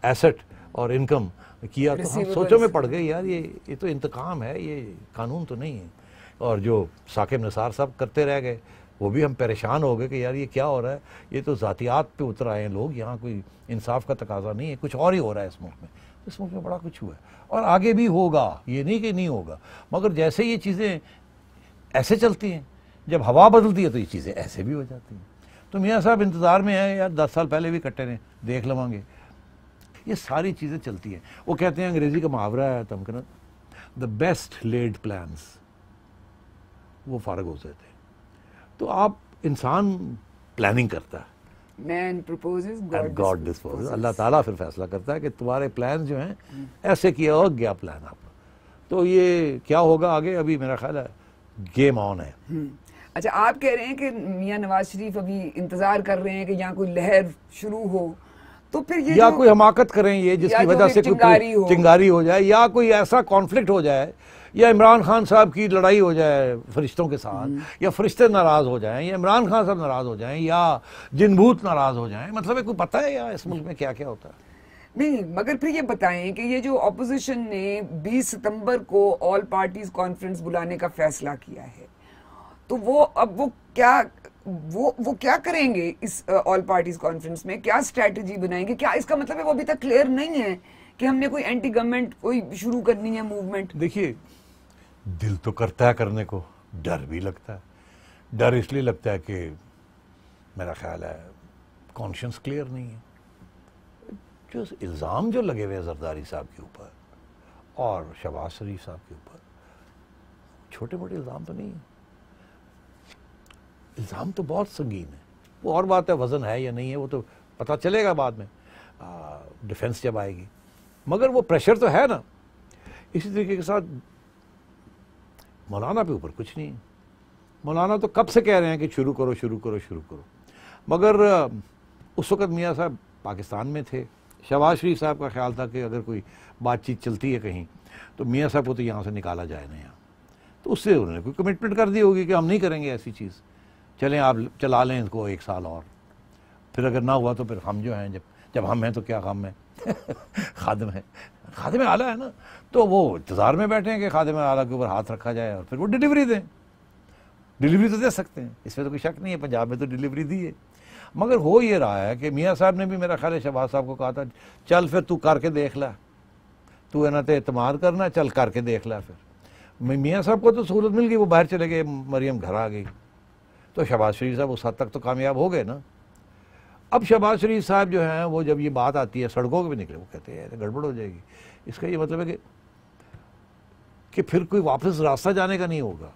एसेट और इनकम किया तो हम सोचों में पड़ गए यार ये ये तो इंतकाम है ये कानून तो नहीं है। और जो साकिब निसार साहब करते रह गए वो भी हम परेशान हो गए कि यार ये क्या हो रहा है? ये तो ज़ातियात पे उतर आए हैं लोग, यहाँ कोई इंसाफ का तकाजा नहीं है, कुछ और ही हो रहा है इस मुल्क में। इस मुल्क में बड़ा कुछ हुआ है। और आगे भी होगा, ये नहीं कि नहीं होगा, मगर जैसे ये चीज़ें ऐसे चलती हैं, जब हवा बदलती है तो ये चीज़ें ऐसे भी हो जाती हैं। तो मियाँ साहब इंतज़ार में है, यार दस साल पहले भी कट्टे ने देख लवांगे। ये सारी चीज़ें चलती हैं। वो कहते हैं, अंग्रेज़ी का मुहावरा है तमकनत द बेस्ट लेड प्लान्स वो फारग हो जाते हैं। तो आप इंसान प्लानिंग करता है। Man God, God disposes. Allah Taala फिर फैसला करता है कि तुम्हारे प्लान जो हैं ऐसे किया हो गया प्लान आप। तो ये क्या होगा आगे? अभी मेरा ख्याल है गेम ऑन है। हम्म। अच्छा आप कह रहे हैं कि मियाँ नवाज़ शरीफ अभी इंतज़ार कर रहे हैं कि यहाँ कोई लहर शुरू हो तो फिर ये या कोई हमाकत करें ये जिसकी वजह से चिंगारी हो। चिंगारी हो जाए या कोई ऐसा कॉन्फ्लिक्ट हो जाए या इमरान खान साहब की लड़ाई हो जाए फरिश्तों के साथ हम्म। या फरिश्ते नाराज़ हो जाएँ या इमरान खान साहब नाराज़ हो जाएँ या जिनभूत नाराज़ हो जाएँ मतलब कोई पता है या इस मुल्क में क्या क्या होता है? नहीं मगर फिर ये बताएँ कि ये जो ऑपोजिशन ने 20 सितंबर को ऑल पार्टीज़ कॉन्फ्रेंस बुलाने का फैसला किया है तो वो अब वो क्या वो वो क्या करेंगे इस ऑल पार्टीज़ कॉन्फ्रेंस में? क्या स्ट्रेटजी बनाएँगे? क्या इसका मतलब है वो अभी तक क्लियर नहीं है कि हमने कोई एंटी गवर्नमेंट कोई शुरू करनी है मूवमेंट देखिए दिल तो करता है करने को, डर भी लगता है। डर इसलिए लगता है कि मेरा ख्याल है कॉन्शियस क्लियर नहीं है। जो इल्ज़ाम जो लगे हुए हैं जरदारी साहब के ऊपर और शबाज शरीफ साहब के ऊपर छोटे मोटे इल्ज़ाम तो नहीं है। इल्ज़ाम तो बहुत संगीन है। वो और बात है, वज़न है या नहीं है, वो तो पता चलेगा बाद में। डिफेंस जब आएगी। मगर वो प्रेशर तो है ना। इसी तरीके के साथ मौलाना पे ऊपर कुछ नहीं। मौलाना तो कब से कह रहे हैं कि शुरू करो शुरू करो शुरू करो। मगर उस वक़्त मियाँ साहब पाकिस्तान में थे। शहबाज शरीफ साहब का ख्याल था कि अगर कोई बातचीत चलती है कहीं तो मियाँ साहब को तो यहाँ से निकाला जाए ना यहाँ तो उससे उन्होंने कोई कमिटमेंट कर दी होगी कि हम नहीं करेंगे ऐसी चीज़। चलें आप चला लें इसको एक साल और। फिर अगर ना हुआ तो फिर हम जो हैं, जब जब हम हैं तो क्या हम है? खादम है खादम आला है ना? तो वो इंतज़ार में बैठे हैं कि खादम आला के ऊपर हाथ रखा जाए और फिर वो डिलीवरी दें। डिलीवरी तो दे सकते हैं, इसमें तो कोई शक नहीं है, पंजाब में तो डिलीवरी दी है। मगर हो ये रहा है कि मियाँ साहब ने भी मेरा ख्याल है, शहबाज साहब को कहा था, चल फिर तू करके देख ला। तू है ना तो अतमाद करना, चल करके देख ला फिर। मियाँ साहब को तो सहूलत मिल गई, वो बाहर चले गए, मरियम घर आ गई। तो शहबाज शरीफ साहब उस हद तक तो कामयाब हो गए ना? अब शहबाज शरीफ साहब जो हैं, वो जब ये बात आती है, सड़कों के भी निकले, वो कहते हैं, गड़बड़ हो जाएगी। इसका ये मतलब है कि कि फिर कोई वापस रास्ता जाने का नहीं होगा।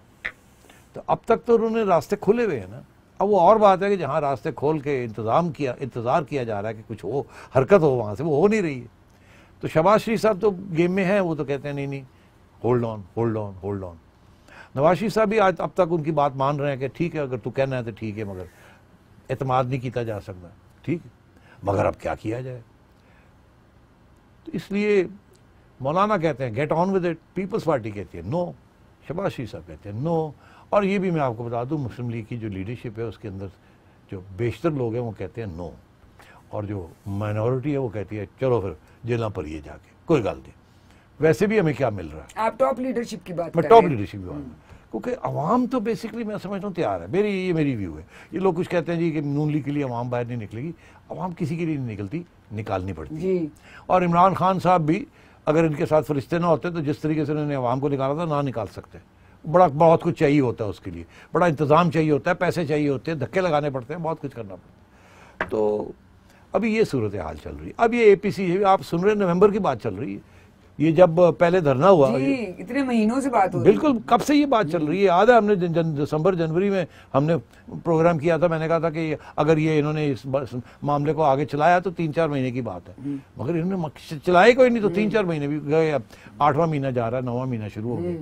तो अब तक तो उन्होंने रास्ते खुले हुए हैं ना। अब वो और बात है कि जहाँ रास्ते खोल के इंतज़ाम किया, इंतज़ार किया जा रहा है कि कुछ हो, हरकत हो, वहाँ से वो हो नहीं रही है। तो शबाज शरीफ साहब तो गेम में हैं, वो तो कहते हैं, नहीं नहीं hold on hold on hold on Nawaz Sharif साहब भी आज अब तक उनकी बात मान रहे हैं कि ठीक है, अगर तू कहना है तो ठीक है, मगर एतमाद नहीं किया जा सकता। ठीक मगर अब क्या किया जाए? तो इसलिए मौलाना कहते हैं get on with it Peoples Party कहती है नो शबाज साहब कहते हैं नो और ये भी मैं आपको बता दूँ मुस्लिम लीग की जो लीडरशिप है उसके अंदर जो बेशतर लोग हैं वो कहते हैं नो और जो माइनॉरिटी है वो कहती है चलो फिर जेल पर ये जाके कोई गल नहीं। वैसे भी हमें क्या मिल रहा है? आप टॉप लीडरशिप की बात मैं टॉप लीडरशिप की बात क्योंकि अवाम तो बेसिकली मैं समझता हूँ तैयार है। मेरी ये मेरी व्यू है। ये लोग कुछ कहते हैं जी कि नून लीग के लिए अवाम बाहर नहीं निकलेगी। अवाम किसी के लिए नहीं निकलती निकालनी पड़ती जी। और इमरान खान साहब भी अगर इनके साथ फरिश्ते ना होते तो जिस तरीके से उन्होंने अवाम को निकाला था ना निकाल सकते। बड़ा बहुत कुछ चाहिए होता है उसके लिए। बड़ा इंतज़ाम चाहिए होता है पैसे चाहिए होते हैं धक्के लगाने पड़ते हैं बहुत कुछ करना पड़ता है। तो अभी ये सूरत हाल चल रही है। अब ये ए पी सी आप सुन रहे हैं नवंबर की बात चल रही है। ये जब पहले धरना हुआ जी, इतने महीनों से बात हो बिल्कुल कब से ये बात चल रही है? याद है हमने दिसंबर जनवरी में हमने प्रोग्राम किया था मैंने कहा था कि अगर ये इन्होंने इस मामले को आगे चलाया तो तीन चार महीने की बात है। मगर इन्होंने चलाए कोई नहीं तो तीन चार महीने भी गए अब आठवां महीना जा रहा है नौवा महीना शुरू हो गया।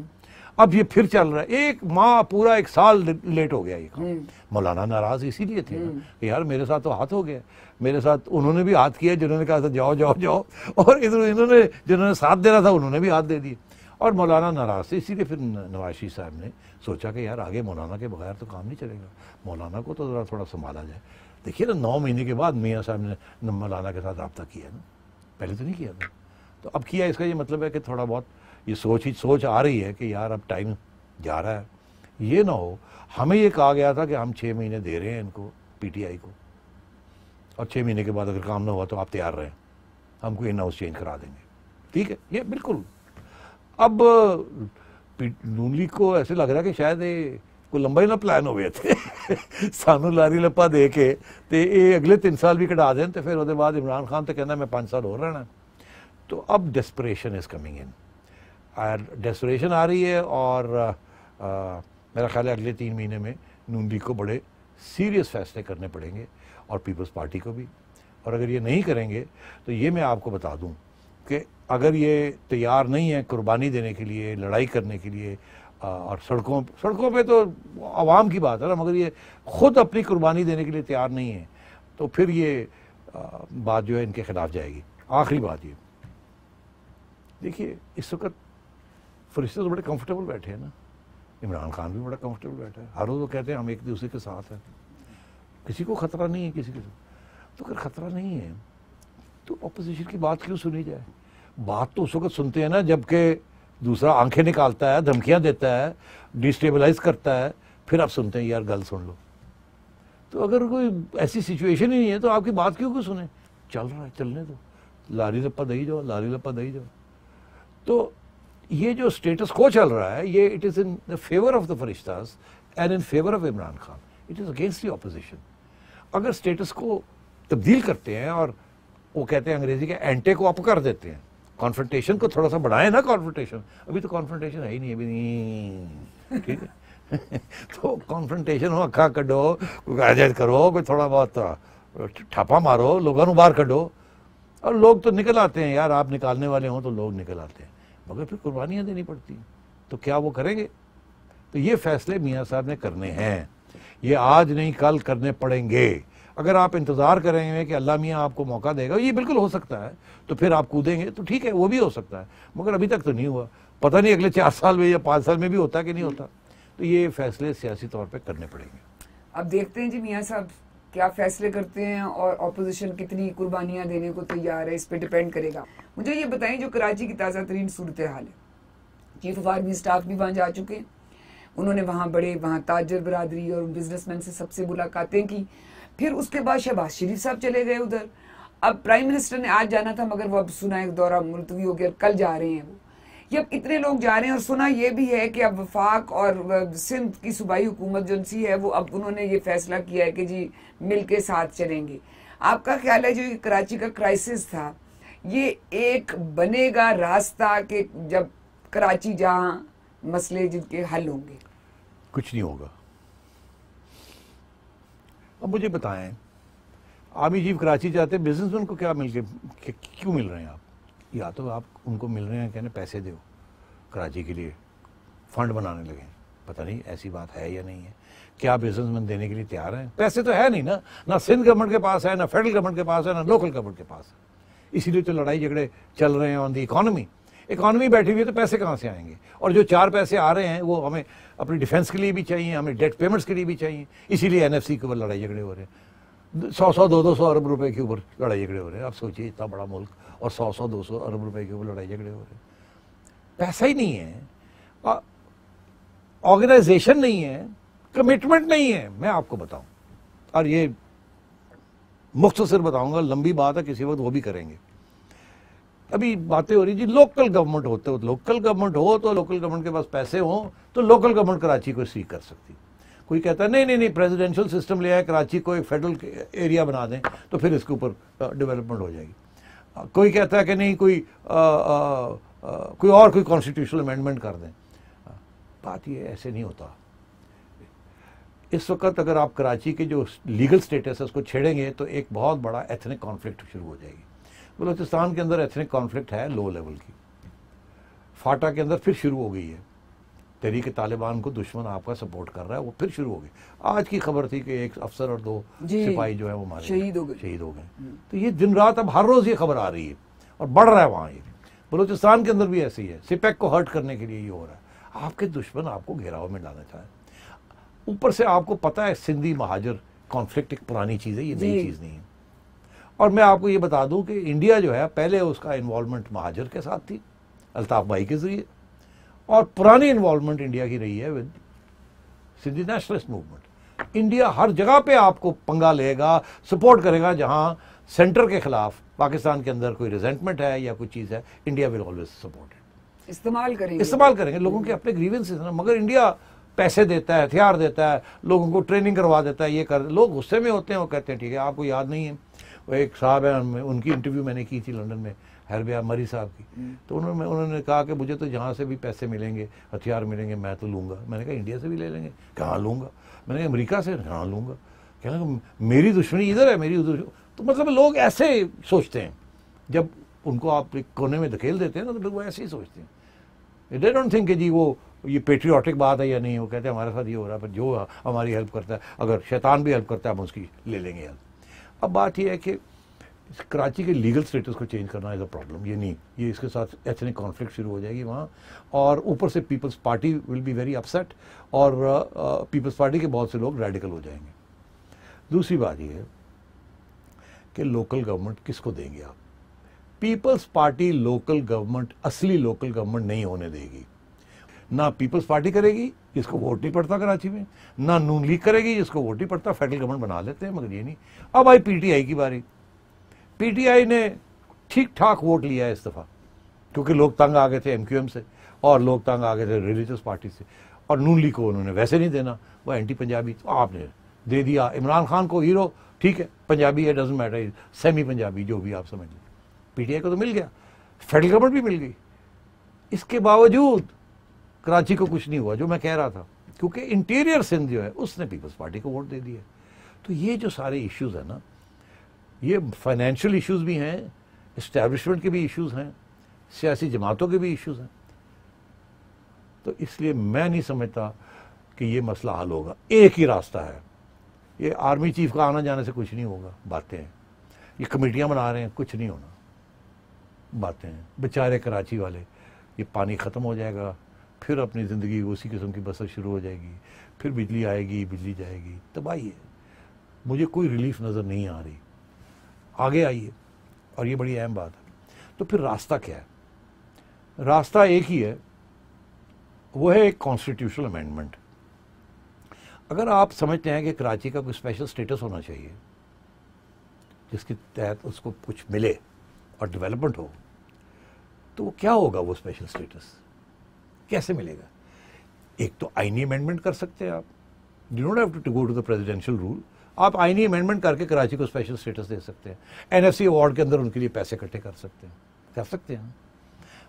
अब ये फिर चल रहा है। एक माह पूरा एक साल लेट हो गया ये काम। मौलाना नाराज़ इसीलिए थे ना यार मेरे साथ तो हाथ हो गया। मेरे साथ उन्होंने भी हाथ किया, जिन्होंने कहा था, जाओ जाओ जाओ। और इधर इन्होंने, जिन्होंने साथ देना था, उन्होंने भी हाथ दे दिए। और मौलाना नाराज़ थे, इसीलिए फिर नवाशी साहब ने सोचा कि यार, आगे मौलाना के बगैर तो काम नहीं चलेगा। मौलाना को तो ज़रा थोड़ा संभाला जाए। देखिए ना, नौ महीने के बाद मियाँ साहब ने मौलाना के साथ रबता किया ना। पहले तो नहीं किया था। तो अब किया इसका ये मतलब है कि थोड़ा बहुत ये सोच ही, सोच आ रही है कि यार, अब टाइम जा रहा है। ये ना हो, हमें ये कहा गया था कि हम छः महीने दे रहे हैं इनको, पीटीआई को। और छः महीने के बाद अगर काम ना हुआ तो आप तैयार रहें। हम कोई इन हाउस चेंज करा देंगे। ठीक है? ये बिल्कुल। अब नून लीग को ऐसे लग रहा है कि शायद ये कोई लंबा ही ना प्लान हो गए थे। सानू लारी लप्पा दे के तो ये अगले तीन साल भी कटा दें तो फिर वो बाद इमरान खान तो कहना मैं पाँच साल हो रहना तो अब desperation is coming in desperation आ रही है और आ, मेरा ख्याल है अगले तीन महीने में नून लीग को बड़े सीरियस फैसले करने पड़ेंगे। और पीपल्स पार्टी को भी। और अगर ये नहीं करेंगे तो ये मैं आपको बता दूँ कि अगर ये तैयार नहीं है कुर्बानी देने के लिए, लड़ाई करने के लिए और सड़कों सड़कों पे तो आवाम की बात है ना, मगर ये खुद अपनी कुर्बानी देने के लिए तैयार नहीं है तो फिर ये बात जो है इनके खिलाफ जाएगी। आखिरी बात ये। देखिए, इस वक्त फरिश्ते तो बड़े कंफर्टेबल बैठे हैं ना। इमरान खान भी बड़ा कंफर्टेबल बैठा है। हर रोज वो कहते हैं, हम एक दूसरे के साथ हैं। किसी को खतरा नहीं है, किसी के तो अगर खतरा नहीं है तो अपोजिशन की बात क्यों सुनी जाए? बात तो उस वक्त सुनते हैं ना, जबकि दूसरा आँखें निकालता है, धमकियाँ देता है डिस्टेबलाइज करता है, फिर आप सुनते हैं, यार गल सुन लो। तो अगर कोई ऐसी सिचुएशन ही नहीं है तो आपकी बात क्यों क्यों सुने? चल रहा है, चलने दो। लारी लप्पा दही जाओ, लारी लप्पा दही जाओ। तो ये जो स्टेटस को चल रहा है, ये it is in the favour of the फरिश्ताज and in favour of Imran Khan it is against the opposition अगर स्टेटस को तब्दील करते हैं और वो कहते हैं अंग्रेज़ी के एंटे को अप कर देते हैं कॉन्फ्रेंटेशन को थोड़ा सा बढ़ाए ना कॉन्फ्रेंटेशन अभी तो कॉन्फ्रेंटेशन है ही नहीं, अभी नहीं। ठीक है? तो कॉन्फ्रेंटेशन हो अखा कोई गाजत करो, कोई थोड़ा बहुत ठापा मारो, लोगों बाहर कढो। और लोग तो निकल आते हैं, यार आप निकालने वाले हों तो लोग निकल आते हैं। मगर फिर कुर्बानियाँ देनी पड़ती हैं। तो क्या वो करेंगे? तो ये फैसले मियाँ साहब ने करने हैं। ये आज नहीं, कल करने पड़ेंगे। अगर आप इंतज़ार करेंगे कि अल्लाह मियाँ आपको मौका देगा, ये बिल्कुल हो सकता है तो फिर आप कूदेंगे तो ठीक है, वो भी हो सकता है, मगर अभी तक तो नहीं हुआ। पता नहीं अगले चार साल में या पाँच साल में भी होता कि नहीं होता। तो ये फैसले सियासी तौर पर करने पड़ेंगे। अब देखते हैं जी मियाँ साहब, क्या फैसले करते हैं और अपोजिशन कितनी कुर्बानियाँ देने को तैयार है, इस पर डिपेंड करेगा। मुझे ये बताएँ, जो कराची की ताज़ा तरीन सूरत हाल है। चीफ ऑफ़ आर्मी स्टाफ भी वहाँ जा चुके हैं। उन्होंने वहाँ बड़े, वहाँ ताजर बरदरी और बिजनेसमैन से सबसे मुलाकातें की। फिर उसके बाद शहबाज शरीफ साहब चले गए उधर। अब प्राइम मिनिस्टर ने आज जाना था, मगर वो अब सुना एक दौरा मुलतवी हो गया, कल जा रहे हैं वो। ये अब इतने लोग जा रहे हैं और सुना ये भी है कि अब वफाक और सिंध की सूबाई हुकूमत जो सी है, वो अब उन्होंने ये फैसला किया है कि जी मिल के साथ चलेंगे। आपका ख्याल है जो कराची का क्राइसिस था, ये एक बनेगा रास्ता कि जब कराची जहाँ मसले जिनके हल होंगे। कुछ नहीं होगा। अब मुझे बताएँ, आर्मी चीफ कराची जाते हैं बिजनेसमैन को क्या मिल के क्यों मिल रहे हैं आप? या तो आप, उनको मिल रहे हैं, कहने पैसे दो कराची के लिए फंड बनाने लगे। पता नहीं, ऐसी बात है या नहीं है। क्या बिजनेसमैन देने के लिए तैयार हैं? पैसे तो है नहीं ना। ना सिंध गवर्नमेंट के पास है, ना फेडरल गवर्नमेंट के पास है, ना लोकल गवर्नमेंट के पास है। इसीलिए तो लड़ाई झगड़े चल रहे हैं ऑन दी इकोनॉमी इकोनॉमी बैठी हुई है तो पैसे कहाँ से आएँगे? और जो चार पैसे आ रहे हैं, वो हमें अपनी डिफेंस के लिए भी चाहिए, हमें डेट पेमेंट्स के लिए भी चाहिए। इसीलिए एनएफसी के ऊपर लड़ाई झगड़े हो रहे हैं। सौ सौ, दो दो सौ अरब रुपए के ऊपर लड़ाई झगड़े हो रहे हैं। आप सोचिए, इतना बड़ा मुल्क और सौ सौ, दो सौ अरब रुपए के ऊपर लड़ाई झगड़े हो रहे हैं। पैसा ही नहीं है। ऑर्गेनाइजेशन नहीं है कमिटमेंट नहीं है। मैं आपको बताऊँ। और ये मुख्तर बताऊँगा, लंबी बात है, किसी वक्त वो भी करेंगे। अभी बातें हो रही जी लोकल गवर्नमेंट होते हो लोकल गवर्नमेंट हो तो लोकल गवर्नमेंट के पास पैसे हो तो लोकल गवर्नमेंट कराची को सीख कर सकती। कोई कहता है नहीं नहीं नहीं प्रेसिडेंशियल सिस्टम ले आए कराची को एक फेडरल एरिया बना दें तो फिर इसके ऊपर डेवलपमेंट हो जाएगी। कोई कहता है कि नहीं कोई आ, आ, आ, कोई और कोई कॉन्स्टिट्यूशनल अमेंडमेंट कर दें। बात ये ऐसे नहीं होता। इस वक्त अगर आप कराची के जो लीगल स्टेटस है उसको छेड़ेंगे तो एक बहुत बड़ा एथनिक कॉन्फ्लिक्ट शुरू हो जाएगी। बलोचिस्तान के अंदर एथनिक कॉन्फ्लिक्ट है लो लेवल की। फाटा के अंदर फिर शुरू हो गई है। तहरीक तालिबान को दुश्मन आपका सपोर्ट कर रहा है वो फिर शुरू हो गई। आज की खबर थी कि एक अफसर और दो सिपाही जो है वो मारे शहीद हो गए। शहीद हो गए। हम्म। तो ये दिन रात अब हर रोज ये खबर आ रही है और बढ़ रहा है वहाँ ये। बलोचिस्तान के अंदर भी ऐसे ही है सिपेक को हर्ट करने के लिए ये हो रहा है। आपके दुश्मन आपको घेराव में डालना चाहे। ऊपर से आपको पता है सिंधी महाजर कॉन्फ्लिक्ट एक पुरानी चीज़ है ये नई चीज़ नहीं है। और मैं आपको ये बता दूँ कि इंडिया जो है पहले उसका इन्वॉल्वमेंट महाजर के साथ थी अल्ताफ भाई के ज़रिए और पुरानी इन्वॉलमेंट इंडिया की रही है with Sindhi nationalist movement India हर जगह पे आपको पंगा लेगा सपोर्ट करेगा जहाँ सेंटर के खिलाफ पाकिस्तान के अंदर कोई रिजेंटमेंट है या कोई चीज़ है India will always support it इस्तेमाल करेंगे। इस्तेमाल करेंगे। लोगों के अपने ग्रीवेंसेस ना मगर इंडिया पैसे देता है हथियार देता है लोगों को ट्रेनिंग करवा देता है ये कर लोग गुस्से में होते हैं वो कहते हैं ठीक है आपको याद नहीं है। वो एक साहब है उनकी इंटरव्यू मैंने की थी लंदन में हरबिया मरी साहब की। हम्म। तो उन्होंने उन्होंने कहा कि मुझे तो जहाँ से भी पैसे मिलेंगे हथियार मिलेंगे मैं तो लूँगा। मैंने कहा इंडिया से भी ले लेंगे? कहाँ लूँगा? मैंने कहा अमरीका से? कहाँ लूँगा? कहने मेरी दुश्मनी इधर है मेरी उधर तो मतलब लोग ऐसे सोचते हैं। जब उनको आप एक कोने में धकेल देते हैं ना तो लोग वो ऐसे ही सोचते हैं। दे डोंट थिंक कि जी वो ये पेट्रियाटिक बात है या नहीं वो कहते हैं हमारे साथ ये हो रहा है पर जो हमारी हेल्प करता है अगर शैतान भी हेल्प करता है हम उसकी ले लेंगे हेल्प अब बात यह है कि कराची के लीगल स्टेटस को चेंज करना इज़ अ प्रॉब्लम ये नहीं. ये इसके साथ एथनिक कॉन्फ्लिक्ट शुरू हो जाएगी वहाँ. और ऊपर से Peoples Party will be very upset और पीपल्स uh, पार्टी के बहुत से लोग रेडिकल हो जाएँगे. दूसरी बात ये है कि लोकल गवर्नमेंट किसको देंगे आप? पीपल्स पार्टी लोकल गवर्नमेंट असली लोकल गवर्नमेंट नहीं होने देगी. ना पीपल्स पार्टी करेगी जिसको वोट नहीं पड़ता कराची में, ना नून लीग करेगी जिसको वोट नहीं पड़ता, फेडरल गवर्नमेंट बना लेते हैं, मगर ये नहीं। अब आई पीटीआई की बारी। पीटीआई ने ठीक ठाक वोट लिया है इस दफ़ा, क्योंकि लोग तंग आ गए थे एमक्यूएम से, और लोग तंग आ गए थे रिलीजियस पार्टी से, और नून लीग को उन्होंने वैसे नहीं देना, वो एंटी पंजाबी तो आपने दे दिया। इमरान खान को हीरो, ठीक है, पंजाबी है डजेंट मैटर सेमी पंजाबी जो भी आप समझ लें पीटीआई को तो मिल गया, फेडरल गवर्नमेंट भी मिल गई। इसके बावजूद कराची को कुछ नहीं हुआ, जो मैं कह रहा था। क्योंकि इंटीरियर सिंध जो है, उसने पीपल्स पार्टी को वोट दे दिया। तो ये जो सारे इश्यूज़ है ना, ये फाइनेंशियल इश्यूज़ भी हैं इस्टेब्लिशमेंट के भी इश्यूज़ हैं, सियासी जमातों के भी इश्यूज़ हैं। तो इसलिए मैं नहीं समझता कि ये मसला हल होगा। एक ही रास्ता है। ये आर्मी चीफ का आना जाने से कुछ नहीं होगा, बातें ये कमेटियाँ बना रहे हैं, कुछ नहीं होना। बातें बेचारे कराची वाले, ये पानी ख़त्म हो जाएगा। फिर अपनी ज़िंदगी उसी किस्म की बसर शुरू हो जाएगी। फिर बिजली आएगी, बिजली जाएगी। तबाही है मुझे कोई रिलीफ नज़र नहीं आ रही। आगे आइए। और ये बड़ी अहम बात है। तो फिर रास्ता क्या है? रास्ता एक ही है। वो है एक कॉन्स्टिट्यूशनल अमेंडमेंट अगर आप समझते हैं कि कराची का कोई स्पेशल स्टेटस होना चाहिए, जिसके तहत उसको कुछ मिले और डेवलपमेंट हो तो वो क्या होगा वो स्पेशल स्टेटस कैसे मिलेगा? एक तो आईनी अमेंडमेंट कर सकते हैं आप। You don't have to go to the presidential rule आप आईनी अमेंडमेंट करके कराची को स्पेशल स्टेटस दे सकते हैं। एनएफसी अवार्ड के अंदर उनके लिए पैसे इकट्ठे कर सकते हैं। कर सकते हैं।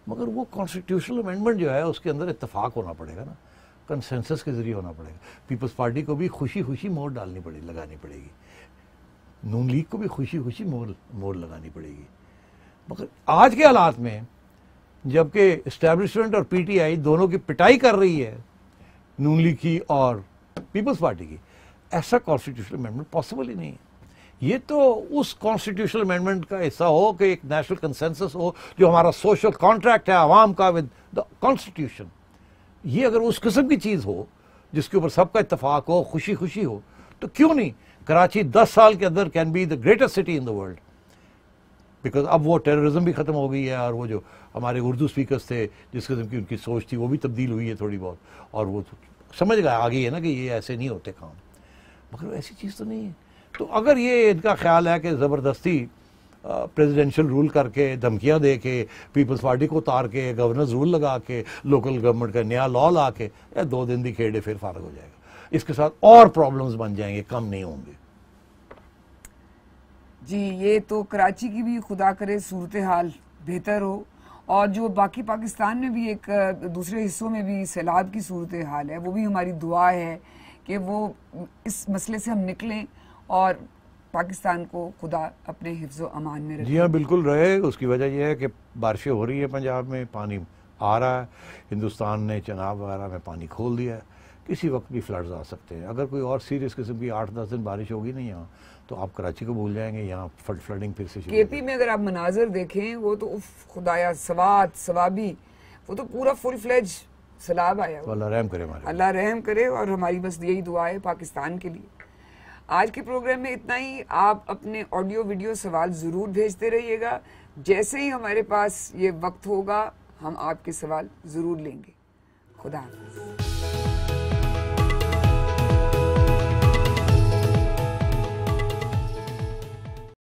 मगर वो कॉन्स्टिट्यूशनल अमेंडमेंट जो है, उसके अंदर इतफाक होना पड़ेगा ना। कंसेंसस के ज़रिए होना पड़ेगा। पीपल्स पार्टी को भी खुशी खुशी मोर डालनी पड़ेगी लगानी पड़ेगी। नून लीग को भी खुशी खुशी मोर मोर लगानी पड़ेगी। मगर आज के हालात में जबकि इस्टेब्लिशमेंट और पीटीआई दोनों की पिटाई कर रही है नून लीग की और पीपल्स पार्टी की, ऐसा कॉन्स्टिट्यूशनल अमेंडमेंट पॉसिबल ही नहीं है। ये तो उस कॉन्स्टिट्यूशनल अमेंडमेंट का हिस्सा हो कि एक नेशनल कंसेंसस हो, जो हमारा सोशल कॉन्ट्रैक्ट है, आवाम का विद द कॉन्स्टिट्यूशन ये अगर उस किस्म की चीज़ हो, जिसके ऊपर सबका इतफाक हो खुशी खुशी हो तो क्यों नहीं? कराची दस साल के अंदर can be the greatest city in the world because अब वो टेररिज्म भी ख़त्म हो गई है और वो जो हमारे उर्दू स्पीकर्स थे, जिस किस्म की उनकी सोच थी, वो भी तब्दील हुई है थोड़ी बहुत। और वो तो समझ गए, आगे है ना कि ये ऐसे नहीं होते काम। मगर ऐसी चीज़ तो नहीं है। तो अगर ये इनका ख्याल है कि ज़बरदस्ती प्रेसिडेंशियल रूल करके, धमकियाँ दे के पीपल्स पार्टी को उतार के गवर्नर रूल लगा के लोकल गवर्नमेंट का नया लॉ ला के दो दिन दी खेड़े फिर फारग हो जाएगा। इसके साथ और प्रॉब्लम्स बन जाएँगे, कम नहीं होंगे। जी, ये तो कराची की भी खुदा करे सूरत हाल बेहतर हो। और जो बाकी पाकिस्तान में भी एक, दूसरे हिस्सों में भी सैलाब की सूरत हाल है, वो भी हमारी दुआ है कि वो इस मसले से हम निकलें और पाकिस्तान को खुदा अपने हिफ्ज अमान में जी हाँ बिल्कुल रहे। उसकी वजह यह है कि बारिशें हो रही है पंजाब में, पानी आ रहा है। हिंदुस्तान ने चनाब वगैरह में पानी खोल दिया है। किसी वक्त भी फ्लड्स आ सकते हैं। अगर कोई और सीरियस किस्म की आठ दस दिन बारिश होगी नहीं यहाँ तो आप कराची को भूल जाएँगे यहाँ फ्लड फ्लडिंग फिर से केपी में अगर आप मनाजर देखें वो तो उफ खुदाया सवात सवाबी वो तो पूरा फुल फ्लेज सैलाब आया तो अल्लाह रहम करे अल्लाह रहम करे और हमारी बस यही दुआ है पाकिस्तान के लिए। आज के प्रोग्राम में इतना ही। आप अपने ऑडियो वीडियो सवाल ज़रूर भेजते रहिएगा। जैसे ही हमारे पास ये वक्त होगा हम आपके सवाल ज़रूर लेंगे। खुदा हाफिज़।